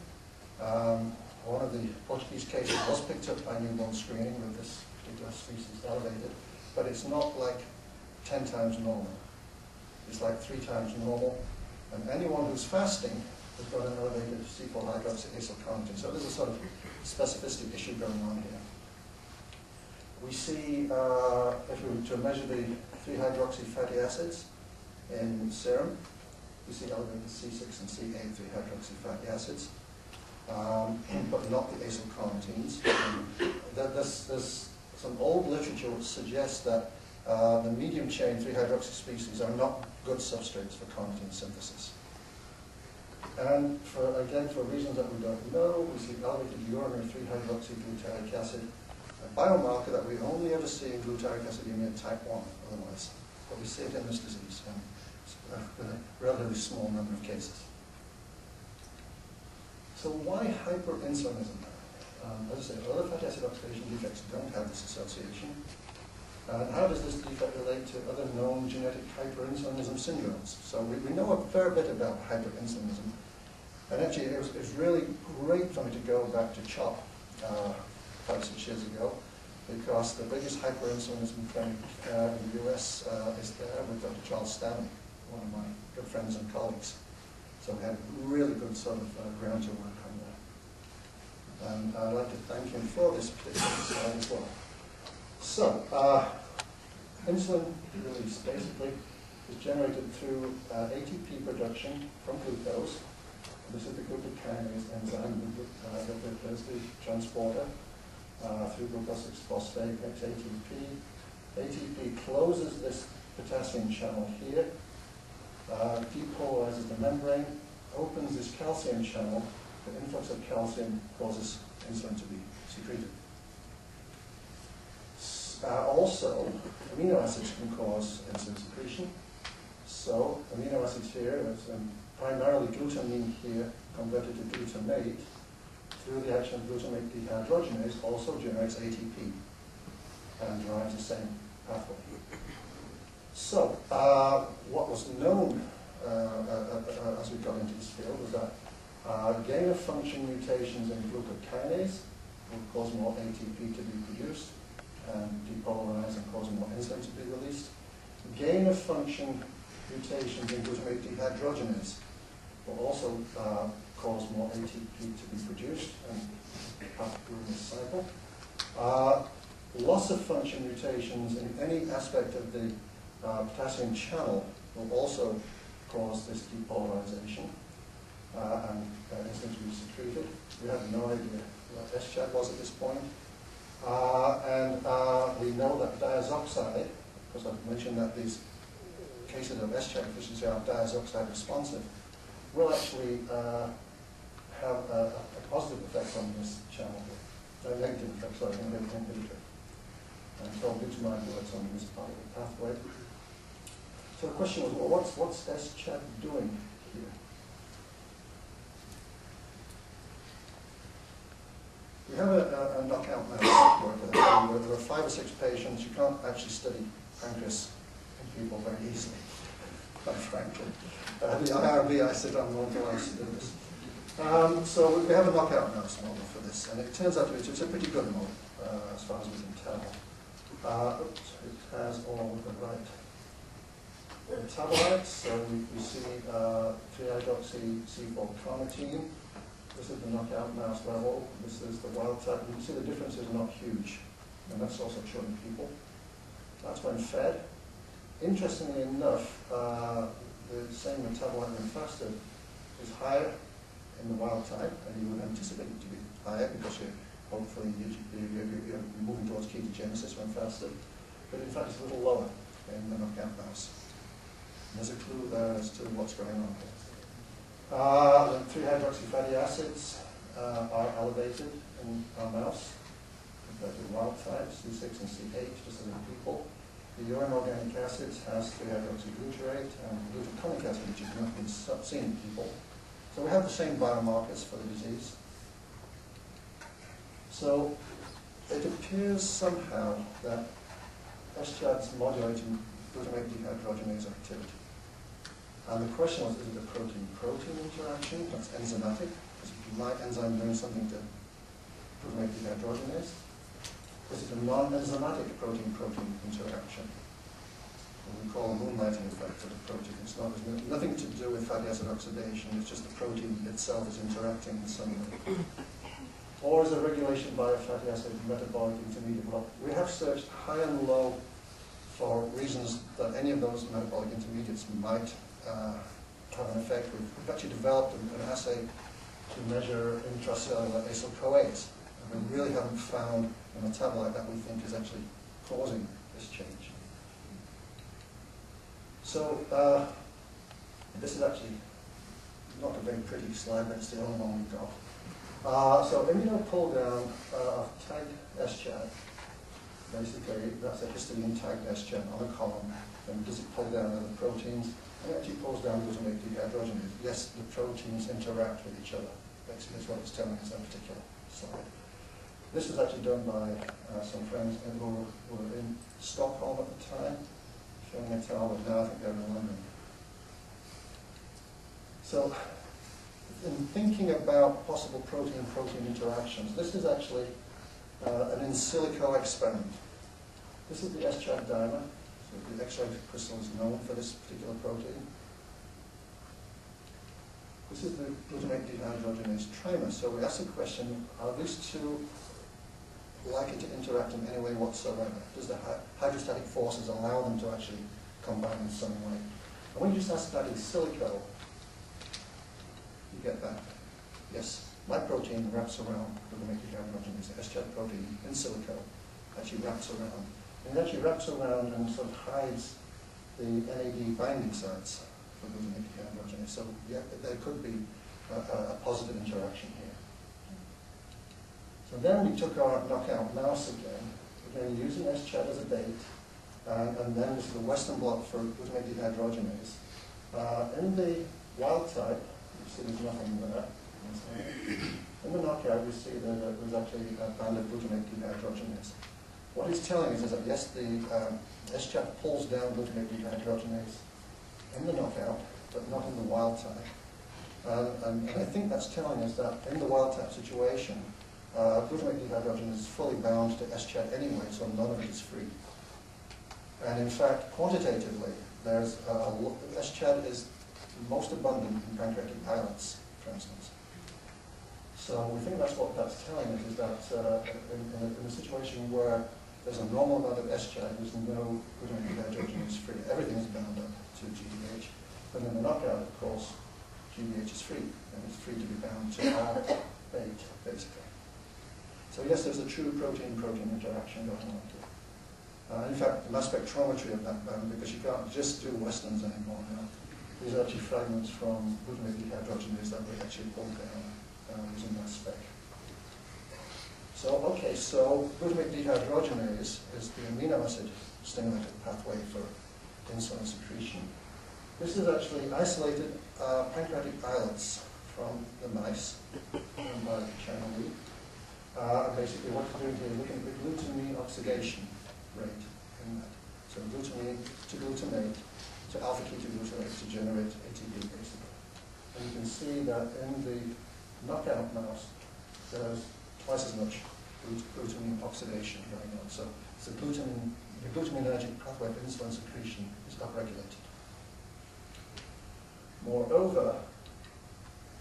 Um, one of the Portuguese cases was picked up by newborn screening with this particular species elevated, but it's not like 10 times normal. It's like three times normal. And anyone who's fasting has got an elevated C4-hydroxyacylcarnitine. So there's a sort of specificity issue going on here. We see, uh, if we were to measure the 3-hydroxy fatty acids in serum, we see elevated C6 and C8 3-hydroxy fatty acids, um, [clears throat] but not the acylcarnitines. There's, there's some old literature suggests that uh, the medium chain 3-hydroxy species are not good substrates for carnitine synthesis. And for, again, for reasons that we don't know, we see elevated urinary 3-hydroxyglutaric acid, a biomarker that we only ever see in glutaric acidemia type 1 otherwise. But we see it in this disease with a relatively small number of cases. So why hyperinsulinism? Um, as I say, other fatty acid oxidation defects don't have this association. And how does this defect relate to other known genetic hyperinsulinism syndromes? So we, we know a fair bit about hyperinsulinism. And actually, it was, it was really great for me to go back to CHOP uh, five, six years ago, because the biggest hyperinsulinism clinic uh, in the US uh, is there with Dr. Charles Stanley, one of my good friends and colleagues. So we had really good sort of uh, ground to work on there. And I'd like to thank him for this particular slide as well. So, uh, insulin release basically is generated through uh, ATP production from glucose. The glucokinase enzyme uh, that does the transporter uh, through glucose 6-phosphate, makes ATP. ATP closes this potassium channel here, uh, depolarizes the membrane, opens this calcium channel. The influx of calcium causes insulin to be secreted. Uh, also, amino acids can cause insulin secretion. So amino acids here, primarily glutamine here, converted to glutamate, through the action of glutamate dehydrogenase, also generates ATP and drives the same pathway. So, uh, what was known uh, uh, uh, as we got into this field was that uh, gain of function mutations in glucokinase would cause more ATP to be produced and depolarize and cause more insulin to be released. Gain of function mutations in glutamate dehydrogenase will also uh, cause more ATP to be produced and through this cycle. Uh, loss of function mutations in any aspect of the uh, potassium channel will also cause this depolarization uh, and uh, insulin to be secreted. We have no idea what SCHAD was at this point. Uh, and uh, we know that diazoxide, because I've mentioned that these cases of SCHAD deficiency are diazoxide responsive, will actually uh, have a, a, positive effect on this channel here. A negative effect, sorry, a negative inhibitor. And so glutamine works on this part of the pathway. So the question was, well, what's, what's SCHAD doing here? We have a, a, a knockout where there are five or six patients. You can't actually study pancreas in people very easily, quite frankly. Uh, the IRB, I sit on one to do this. Um, so we have a knockout mouse model for this, and it turns out to be it's a pretty good model, uh, as far as we can tell. Uh, oops, it has all the right metabolites. So we, we see uh, 3-hydroxy C4-carnitine. This is the knockout mouse level. This is the wild type. You can see the difference is not huge, and that's also shown in people. That's when fed. Interestingly enough, uh, the same metabolite when fasted is higher in the wild type, and you would anticipate it to be higher because you're hopefully you, you, you, are moving towards ketogenesis when fasted. But in fact, it's a little lower in the knockout mouse. There's a clue there as to what's going on here. Uh, the 3-hydroxy fatty acids uh, are elevated in our mouse compared to wild type, C6 and C8, just as in people. The urine organic acids has 3-hydroxyglutarate and um, glutaconic acid, which has not been seen in people. So we have the same biomarkers for the disease. So it appears somehow that SCHAD's modulating glutamate dehydrogenase activity. And the question was, is it a protein-protein interaction that's enzymatic? Is my enzyme doing something to glutamate dehydrogenase? Is it a non-enzymatic protein-protein interaction? What we call a moonlighting effect of the protein. It's not, there's nothing to do with fatty acid oxidation, it's just the protein itself is interacting in some. Or is it regulation by a fatty acid metabolic intermediate? We have searched high and low for reasons that any of those metabolic intermediates might uh, have an effect. We've, actually developed an, an assay to measure intracellular acyl-CoAs. And we really haven't found a metabolite that we think is actually causing this change. So uh, this is actually not a very pretty slide, but it's the only one we've got. Uh, so immuno pull down uh, of tagged SCHAD basically that's a histidine tagged SCHAD on a column. And does it pull down other proteins? And it actually pulls down glutamate dehydrogenase. Yes, the proteins interact with each other. That's what it's telling us in a particular slide. This was actually done by uh, some friends who were in Stockholm at the time, showing it all, but now I think they're in London. So, in thinking about possible protein-protein interactions, this is actually uh, an in silico experiment. This is the SCHAD dimer. So the X-ray crystal is known for this particular protein. This is the glutamate dehydrogenase trimer. So we ask the question, are these two likely to interact in any way whatsoever? Does the hydrostatic forces allow them to actually combine in some way? And when you just ask that in silico, you get that. Yes my protein wraps around glutamate dehydrogenase, SCHAD protein in silico, actually wraps around. And it actually wraps around and sort of hides the NAD binding sites for glutamate dehydrogenase. So yeah, there could be a, a, positive interaction here. So then we took our knockout mouse again, again using SCHAD as a bait, uh, and then the Western blot for glutamate dehydrogenase. Uh, in the wild type, you see there's nothing there. In the knockout, we see that it was actually a band of glutamate dehydrogenase. What he's telling us is that yes, the um, SCHAD pulls down glutamate dehydrogenase in the knockout, but not in the wild type. Um, and, and, I think that's telling us that in the wild type situation, uh, dehydrogenase is fully bound to SCHAD anyway, so none of it is free. And in fact, quantitatively, there's a, is most abundant in pancreatic islets, for instance. So we think that's what that's telling us, is that uh, in, in, a, in, a, situation where there's a normal amount of SCHAD, there's no glutamate dehydrogenase free. Everything is bound up to GDH. But in the knockout, of course, GDH is free, and it's free to be bound to our bait, basically. So yes, there's a true protein-protein interaction going on here. Uh, in fact, mass spectrometry of that band, because you can't just do westerns anymore these are actually fragments from glutamate dehydrogenase that we actually pulled down um, using mass spec. So, okay, so glutamate dehydrogenase is the amino acid stimulated pathway for insulin secretion. This is actually isolated uh, pancreatic islets from the mice by Li. Uh, basically what we're doing here is looking at the glutamine oxidation rate in that. So glutamine to glutamate to alpha ketoglutamate to generate ATP basically. And you can see that in the knockout mouse, there's twice as much glutamine oxidation going on. So the glutamine, the glutaminergic pathway of insulin secretion is upregulated. Moreover,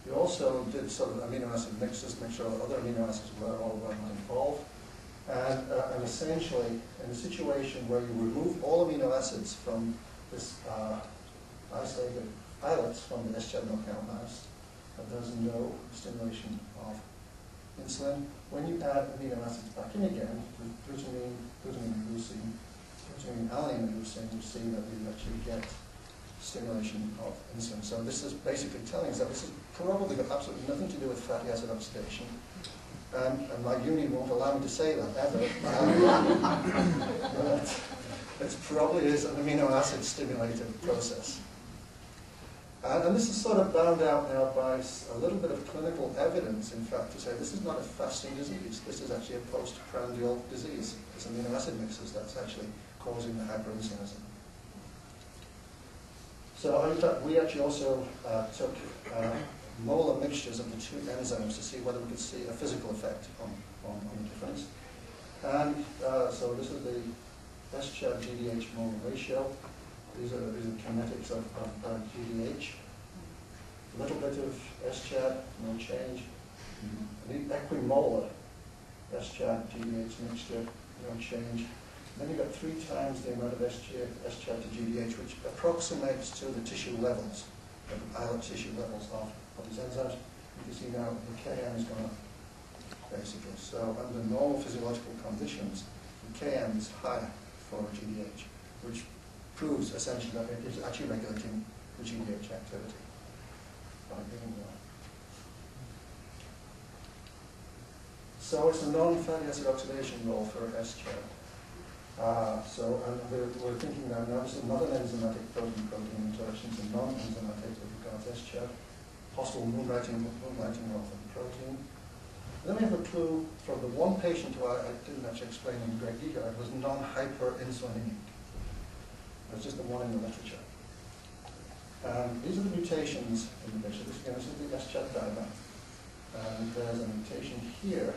we also did sort of amino acid mixes make sure that other amino acids were all well involved. And, uh, and essentially, in a situation where you remove all amino acids from this uh, isolated islets from the knockout mouse, but there's no stimulation of insulin. When you add amino acids back in again, glutamine, glutamine and leucine, glutamine, alanine and leucine, you see that you actually get stimulation of insulin. So this is basically telling us that this has probably got absolutely nothing to do with fatty acid oxidation. Um, and my union won't allow me to say that ever. Um, [laughs] but it probably is an amino acid stimulated process. And this is sort of bound out now by a little bit of clinical evidence, in fact, to say this is not a fasting disease. This is actually a postprandial disease. It's amino acid mixes that's actually causing the hyperinsulinism. So fact, we actually also uh, took uh, molar mixtures of the two enzymes to see whether we could see a physical effect on, on, on the difference. And uh, so this is the SCHAD GDH molar ratio. These are, these are kinetics of, of GDH. A little bit of SCHAD, no change. Mm-hmm. The equimolar SCHAD GDH mixture, no change. Then you've got three times the amount of SCHAD to GDH, which approximates to the tissue levels, the islet tissue levels of, of these enzymes. You can see now the Km is going up, basically. So under normal physiological conditions, the Km is higher for GDH, which proves essentially that it is actually regulating the GDH activity. So it's a non-fatty acid oxidation role for SCHAD. Uh, so and we're, thinking now, now this is not an enzymatic protein-protein interaction, it's a non-enzymatic with regards to SCHAD, possible moonlighting, moonlighting of the protein. Then we have a clue from the one patient who I, I didn't actually explain in great detail, it was non-hyperinsulinemic. That's just the one in the literature. Um, these are the mutations in the patient. This, again, this is the SCHAD diagram. And there's a mutation here,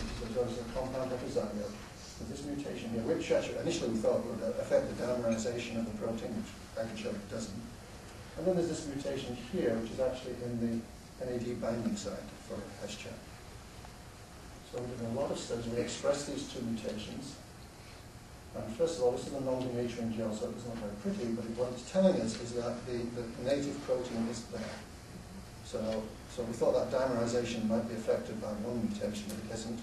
which is a, compound heterozygote. With this mutation here, which actually initially we thought would uh, affect the dimerization of the protein, which I can show it doesn't. And then there's this mutation here, which is actually in the NAD binding site for SCHAD. So we did a lot of studies. We expressed these two mutations. And first of all, this is a non-denaturing gel, so it doesn't very pretty, but what it's telling us is that the, the native protein is there. So, so we thought that dimerization might be affected by one mutation, but it isn't.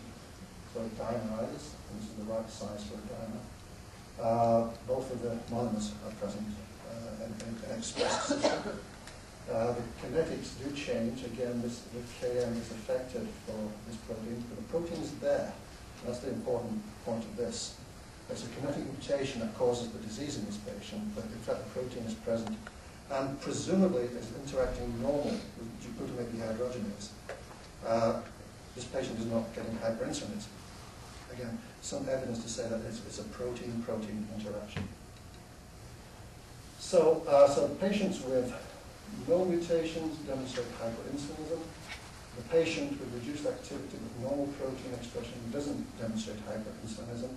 So it dimerizes, and this is the right size for a dimer. Uh, both of the monomers are present uh, and, and, and expressed. Uh, the kinetics do change. Again, this, the Km is affected for this protein, but the protein is there. That's the important point of this. There's a kinetic mutation that causes the disease in this patient, but in fact the protein is present and presumably is interacting normal with glutamate dehydrogenase. Uh, this patient is not getting hyperinsulinism. Again, some evidence to say that it's, it's a protein-protein interaction. So, uh, so patients with no mutations demonstrate hyperinsulinism. The patient with reduced activity with normal protein expression doesn't demonstrate hyperinsulinism.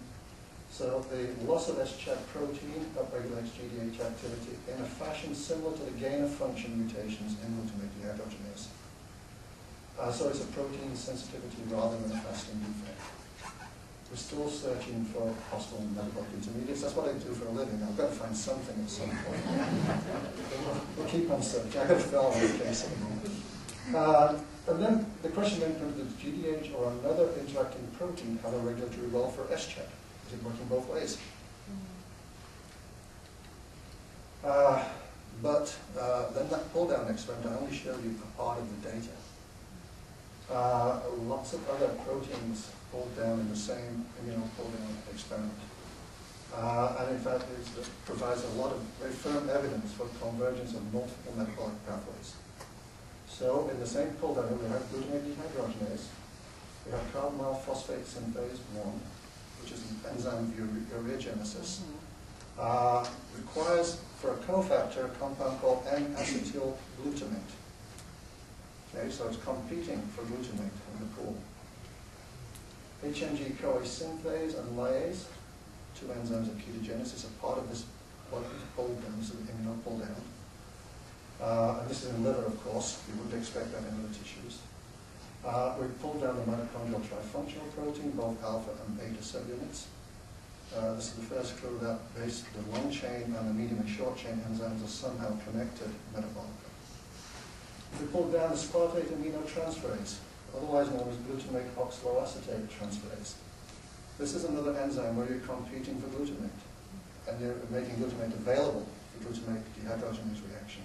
So the loss of SCHAD protein upregulates GDH activity in a fashion similar to the gain of function mutations in glutamate dehydrogenase. Uh, so it's a protein sensitivity rather than a fasting defect. We're still searching for possible metabolic intermediates. That's what I do for a living. I've got to find something at some point. we'll keep on searching. I've got to in the case at the moment. Uh, and then the question then comes, does GDH or another interacting protein have a regulatory role for SCHAD? Working both ways? Uh, but uh, then that pull-down experiment, I only showed you a part of the data. Uh, lots of other proteins pulled down in the same immuno pull-down experiment. Uh, and in fact, it provides a lot of very firm evidence for convergence of multiple metabolic pathways. So in the same pull-down, we have glutamate dehydrogenase, we have carbamoyl phosphate synthase 1, which is an enzyme of ureagenesis, uh, requires for a cofactor a compound called N-acetyl glutamate. Okay, so it's competing for glutamate in the pool. HMG-CoA synthase and lyase, two enzymes of ketogenesis, are part of this what is pulled down, this is immuno pull down. Uh, and this is in liver, of course. You wouldn't expect that in other tissues. Uh, we pulled down the mitochondrial trifunctional protein, both alpha and beta subunits. Uh, this is the first clue that base, the long chain and the medium and short chain enzymes are somehow connected metabolically. We pulled down the aspartate aminotransferase, otherwise known as glutamate oxaloacetate transferase. This is another enzyme where you're competing for glutamate, and you're making glutamate available for glutamate dehydrogenase reaction.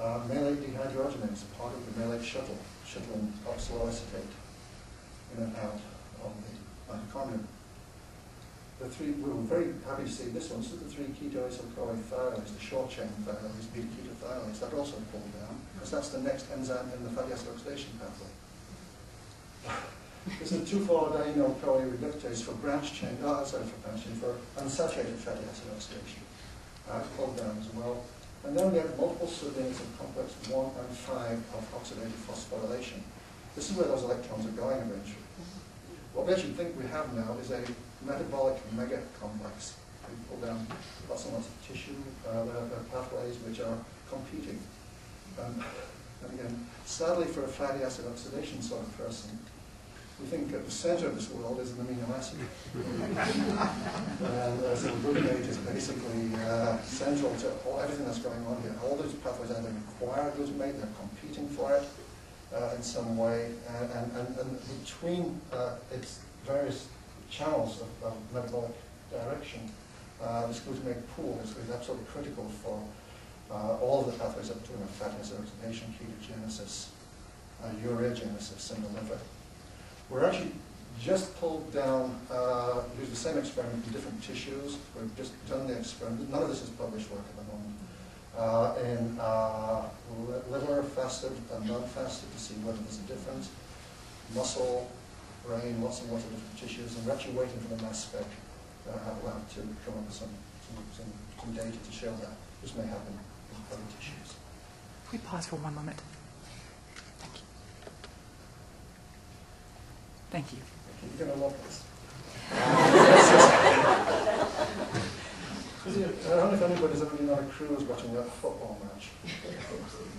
Uh, malate dehydrogenase, part of the malate shuttle, shuttling oxaloacetate in and out of the mitochondrion. the three, we were very happy to see this one. So the three ketoacyl-CoA the short chain thiolase, beta ketothiolase, that also pulled down, because that's the next enzyme in the fatty acid oxidation pathway. This is 2,4-dienoyl-CoA reductase for branch chain, oh, sorry, for branch chain, for unsaturated fatty acid oxidation. Uh, pulled down as well. Then we have multiple siblings of complex 1 and 5 of oxidative phosphorylation. This is where those electrons are going eventually. What we actually think we have now is a metabolic mega complex. We pull down lots and lots of tissue, uh, there are pathways which are competing. Um, [laughs] and again, sadly for a fatty acid oxidation sort of person, we think at the center of this world is an amino acid. [laughs] and uh, so glutamate is basically uh, central to all, everything that's going on here. All those pathways either require glutamate, they're competing for it uh, in some way, and, and, and between uh, its various channels of, of metabolic direction, uh, this glutamate pool is, is absolutely critical for uh, all of the pathways up to fatty acid oxidation, ketogenesis, ureagenesis in the liver. We're actually just pulled down, uh, use the same experiment in different tissues. We've just done the experiment. None of this is published work at the moment. Uh, in uh, liver fasted and non-fasted to see whether there's a difference. Muscle, brain, lots and lots of different tissues. And we're actually waiting for the mass spec uh, lab to come up with some, some, some, some data to show that. This may happen in other tissues. we pause for one moment? Thank you. Thank you. You're going to love this. I don't know if anybody's ever been on a cruise watching a football match.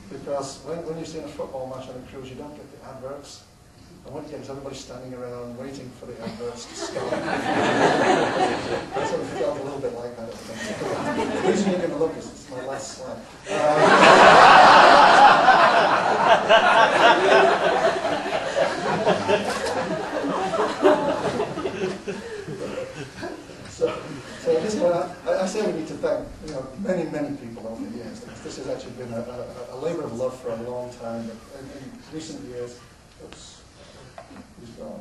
because when, when you're seeing a football match on a cruise, you don't get the adverts. And what you get is everybody standing around waiting for the adverts to start. [laughs] I sort of felt a little bit like that at the. The reason you're going to look is it's my last slide. Uh, [laughs] so, I, I, say we need to thank you know many, many people over the years. This has actually been a, a, a labour of love for a long time. But in, in recent years, oops, he's gone.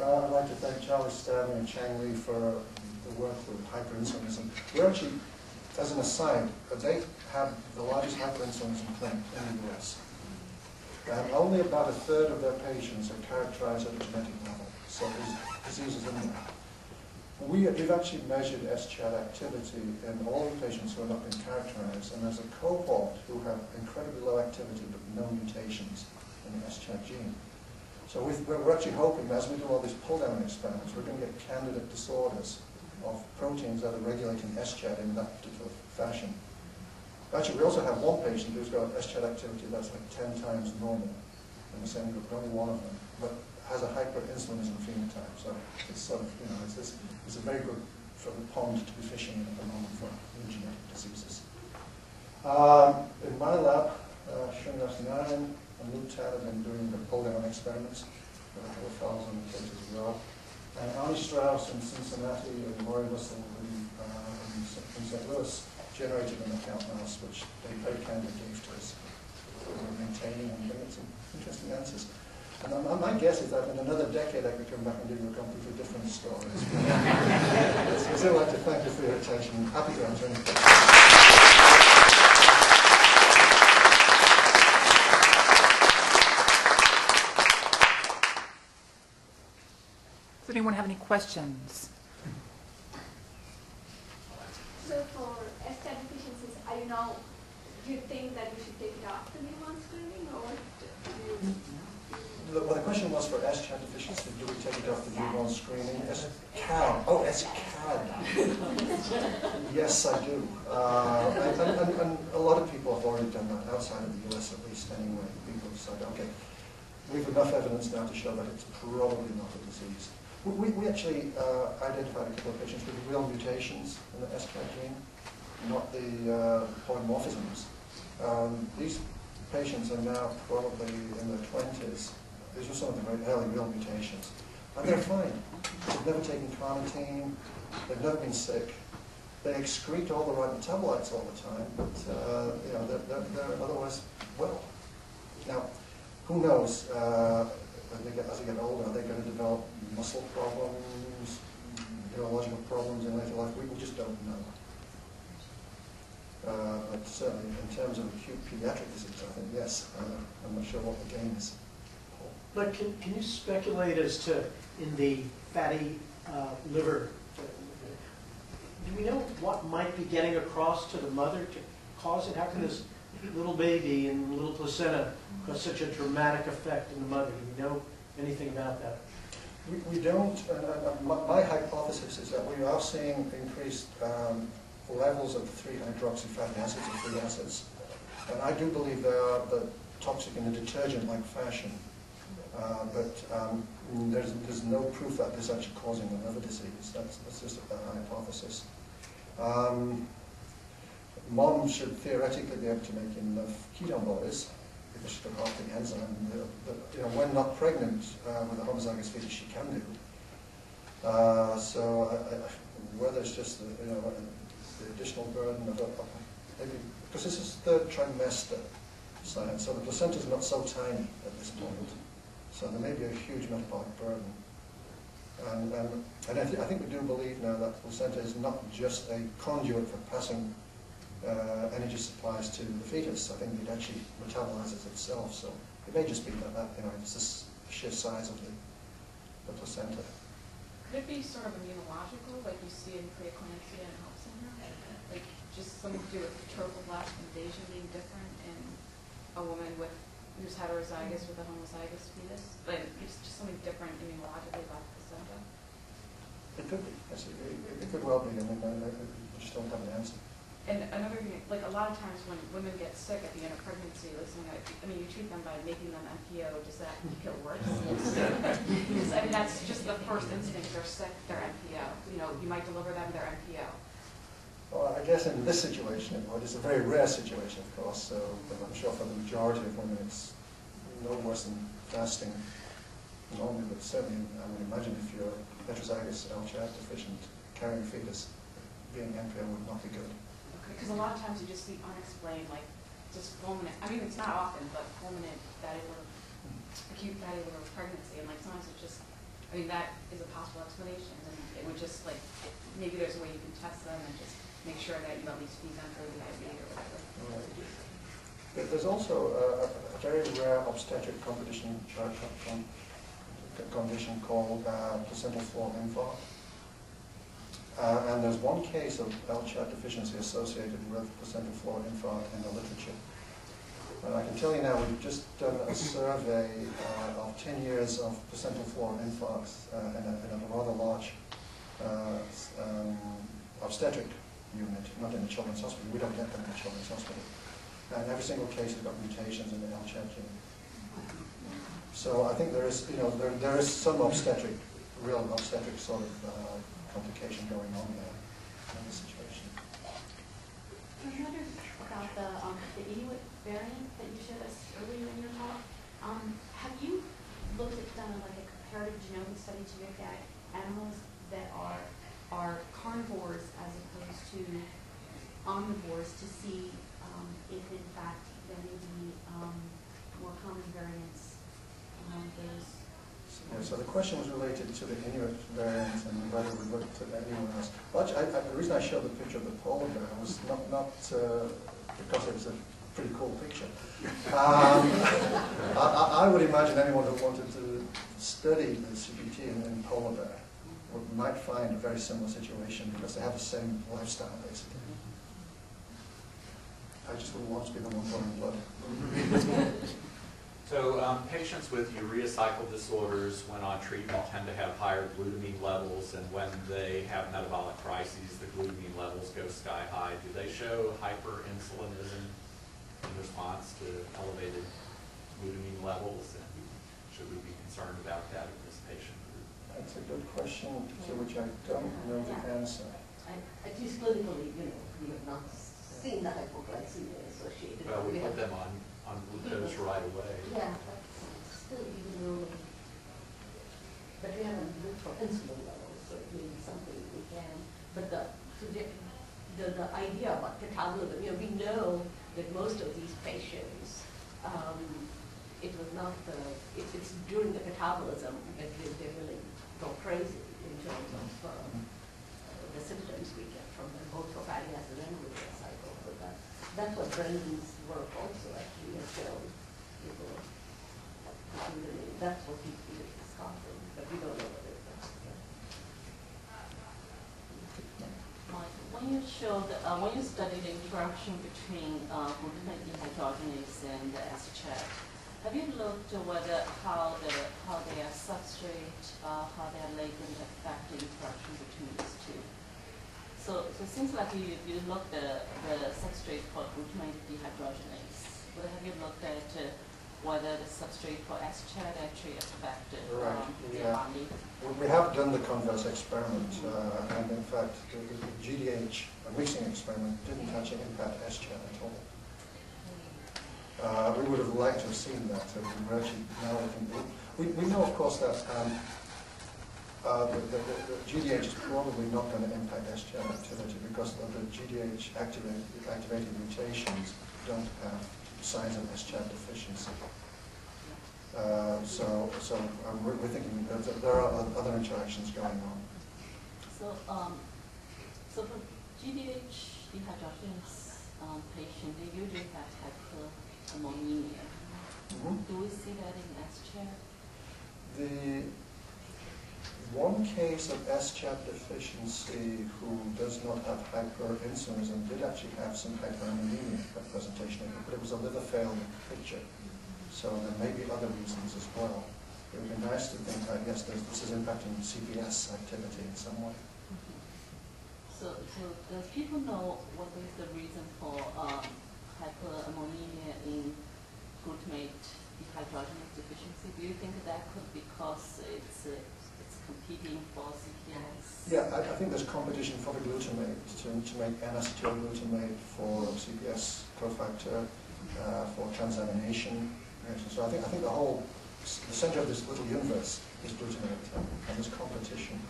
Uh, I'd like to thank Charlie Stanley and Chang Li for the work with hyperinsulinism. We're actually, as an aside, they have the largest hyperinsulinism clinic in the US. And only about a third of their patients are characterized at a genetic level. So there's diseases in there. We, we've actually measured SCHAD activity in all the patients who have not been characterized, and there's a cohort who have incredibly low activity but no mutations in the SCHAD gene. So we're actually hoping, as we do all these pull-down experiments, we're going to get candidate disorders of proteins that are regulating SCHAD in that particular fashion. Actually, we also have one patient who's got SCHAD activity that's like 10 times normal in the same group, only one of them. But has a hyperinsulinism phenotype. So it's sort of, you know, it's, it's, it's a very good sort of pond to be fishing in at the moment for new genetic diseases. Um, in my lab, uh, Srinivas and Lou Tan have been doing the pull-down experiments. Got a couple of thousand cases as well. And Arnie Strauss in Cincinnati and Roy Russell in, uh, in, St. Louis generated an account mouse, which they very kindly gave to us. We're maintaining and getting some interesting answers. And my guess is that in another decade I could come back and give you a completely different story. [laughs] so I'd like to thank you for your attention. Happy to answer any questions. Does anyone have any questions? So for SCHAD deficiencies, are you now, do you think that we should take it off the screening or do you well, the question was for SCHAD deficiency, do we take it off the newborn screening? SCAD. Oh, SCAD. yes, I do. Uh, and, and, and, a lot of people have already done that, outside of the US at least anyway. People have said, okay, we have enough evidence now to show that it's probably not a disease. We, we actually uh, identified a couple of patients with real mutations in the SCAD gene, not the uh, polymorphisms. Um, these patients are now probably in their 20s these are some of the very early real mutations. And they're fine. They've never taken carnitine. They've never been sick. They excrete all the right metabolites all the time, but uh, you know, they're, they're, they're, otherwise well. Now, who knows, uh, as, they get, as they get older, are they going to develop muscle problems, neurological problems in later life, we we just don't know. Uh, But certainly in terms of acute pediatric disease, I think, yes, uh, I'm not sure what the gain is. But can, can you speculate as to, in the fatty uh, liver, do we know what might be getting across to the mother to cause it? How can this little baby and little placenta cause such a dramatic effect in the mother? Do we know anything about that? We, we don't, uh, uh, my, my hypothesis is that we are seeing increased um, levels of 3-hydroxy fatty acids and free acids. And I do believe they are the toxic in a detergent-like fashion. Uh, but um, there's, there's no proof that this is actually causing a liver disease. That's, that's just a hypothesis. Um, mom should theoretically be able to make enough ketone bodies because she's got half the enzyme. But, you know, when not pregnant uh, with a homozygous fetus, she can do. Uh, so I, I, whether it's just the, you know the additional burden of, of maybe because this is third trimester science, so the placenta is not so tiny at this point. So there may be a huge metabolic burden. And, um, and I, th I think we do believe now that the placenta is not just a conduit for passing uh, energy supplies to the fetus. I think it actually metabolizes itself. So it may just be that, that you know, it's this sheer size of the, the placenta. Could it be sort of immunological, like you see in preeclampsia and HELLP syndrome? Like just something to do with trophoblast invasion being different in a woman with who's heterozygous with a homozygous fetus? Like it's just something different immunologically about the placenta? It could be. Yes, it, it, it could well be. I mean, I, I, I just don't have an answer. And another thing, like a lot of times when women get sick at the end of pregnancy, like something like, I mean, you treat them by making them NPO, does that make it worse? [laughs] Because, I mean, that's just the first instinct, they're sick, they're NPO. You know, you might deliver them, they're NPO. Well, I guess in this situation. It's a very rare situation, of course, so but I'm sure for the majority of women, it's no worse than fasting normally, but certainly I would imagine if you're heterozygous LCHAD deficient, carrying a fetus, being NPO would not be good. Because a lot of times you just see unexplained, like, just fulminant, I mean, it's not often, but fulminant fatty liver, acute fatty liver pregnancy, and like sometimes it's just, I mean, that is a possible explanation, and it would just like, maybe there's a way you can test them and just make sure that you at least feed them for the IV or whatever. But There's also a, a very rare obstetric competition, uh, con- condition called uh, placental floor infarct. Uh, and there's one case of LCHAD deficiency associated with placental floor infarct in the literature. And I can tell you now, we've just done a survey uh, of 10 years of placental floor infarcts uh, in, a, in a rather large uh, um, obstetric unit, not in the children's hospital. We don't get them in the children's hospital. And every single case has got mutations in the LCHAD gene. So I think there is, you know, there, there is some obstetric, real obstetric sort of uh, complication going on there in this situation. I wondered about the, um, the Inuit variant that you showed us earlier in your talk. Um, have you looked at, done like a comparative genomic study to look at animals that are, are carnivores as opposed to omnivores to see, um, if in fact there may be, um, more common variants among those? Yeah, so the question was related to the Inuit variant and whether we looked at anyone else. Well, I, I, the reason I showed the picture of the polar bear was not, not uh, because it was a pretty cool picture. Um, [laughs] I, I- would imagine anyone who wanted to study the CPT in, in polar bear might find a very similar situation because they have the same lifestyle, basically. I just wouldn't want to be the one drawing blood. [laughs] So um, patients with urea cycle disorders, when on treatment, tend to have higher glutamine levels, and when they have metabolic crises, the glutamine levels go sky high. Do they show hyperinsulinism in response to elevated glutamine levels? And should we be concerned about that in this patient group? That's a good question to which I don't know the answer. And at least clinically, you know, we have not seen the hypoglycemia associated. Well, we have- put them on, on glucose right away. Yeah, but still even though, but we haven't looked for insulin levels, so it may be something we can. But the, so the, the, the idea about catabolism, you know, we know that most of these patients, um, it was not the, it, it's during the catabolism that they, they really go crazy in terms of, um, the symptoms we get from them, both fatty acid and urea cycle. So that, that's what Brendan's work also actually has shown. People, that's what he he is discussing, but we don't know what it is. Mike, when you showed, uh, when you studied the interaction between uh, glutamate dehydrogenase and the acetate, have you looked at whether how the how their substrate, uh, how their ligand affect the interaction between these two? So, so it seems like you, you looked at the substrate for glutamate dehydrogenase, but have you looked at uh, whether the substrate for acetate actually affected Right, um, the yeah. We- have done the converse experiment, uh, and in fact, the the GDH mixing experiment didn't actually impact SCHAD at all. Uh, We would have liked to have seen that, we're actually now we, we know, of course, that um, uh, the, the, the- the GDH is probably not going to impact SCHAD activity because of the GDH activated, activated mutations don't have signs of SCHAD deficiency. Uh, So, so um, we're we're thinking that there are other interactions going on. So, um, so for GDH dehydrogenase um, patient, they usually have hyperammonemia. Mhm. Do we see that in SCHAD? The one case of SCHAD deficiency who does not have hyperinsulinism did actually have some hyperammonemia at presentation, but it was a liver failure picture. So there may be other reasons as well. It would be nice to think that, yes, this is impacting CPS activity in some way. So, so does people know what is the reason for um, hyperammonemia in glutamate dehydrogenase deficiency? Do you think that could be because it's, uh, it's competing for CPS? Yeah, I, I think there's competition for the glutamate to, to make N-acetyl glutamate for CPS cofactor, uh, for transamination. So I think, I think the whole, the center of this little universe is glutamate, and there's competition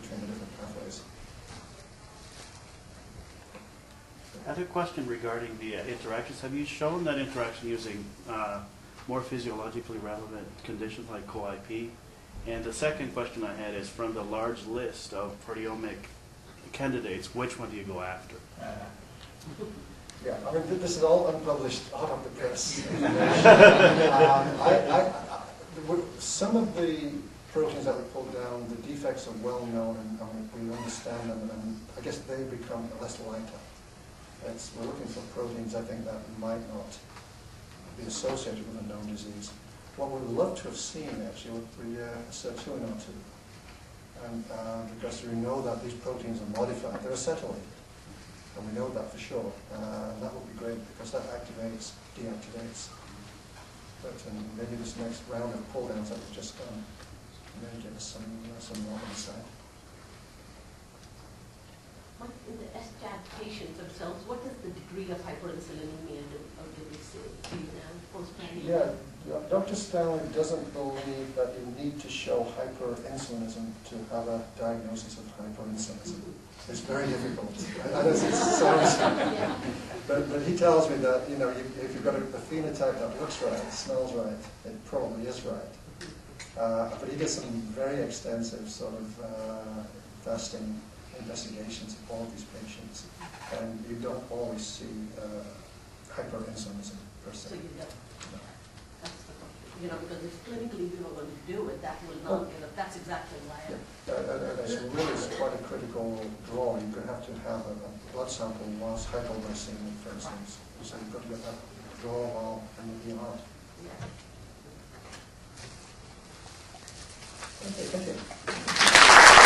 between the different pathways. I have a question regarding the uh, interactions. Have you shown that interaction using uh, more physiologically relevant conditions like CoIP? And the second question I had is from the large list of proteomic candidates, which one do you go after? [laughs] Yeah, I mean, this is all unpublished, hot off the press. [laughs] Um, I, I, I- some of the proteins that we pulled down, the defects are well known and, and we understand them, and I guess they become less likely. It's, we're looking for proteins, I think, that might not be associated with a known disease. What we'd love to have seen, actually, would be uh, sirtuin or two. And, uh, because we know that these proteins are modified, they're acetylated. And we know that for sure. Uh, that would be great because that activates, deactivates. But um, maybe this next round of pull downs that we've just done may give us some, uh, some more insight. What, in the SCHAD patients themselves, what is the degree of hyperinsulinemia do, or do we you know, postprandial? Yeah, Dr. Stanley doesn't believe that you need to show hyperinsulinism to have a diagnosis of hyperinsulinism. It's very difficult. I know it sounds, [laughs] Yeah. [laughs] but, but he tells me that, you know, you- if you've got a a phenotype that looks right, smells right, it probably is right. Uh, But he does some very extensive sort of uh, fasting investigations of all these patients, and you don't always see uh, hyperinsulinism per So se. you don't, No. that's the question, you know, because if clinically we were going to do it, that will not, you know, that's exactly why. Yeah, it's really quite a critical draw. You're going to have to have a a blood sample whilst hypoglycemic, for instance. So you've got to get that draw while in the ER. yeah. Okay, thank you.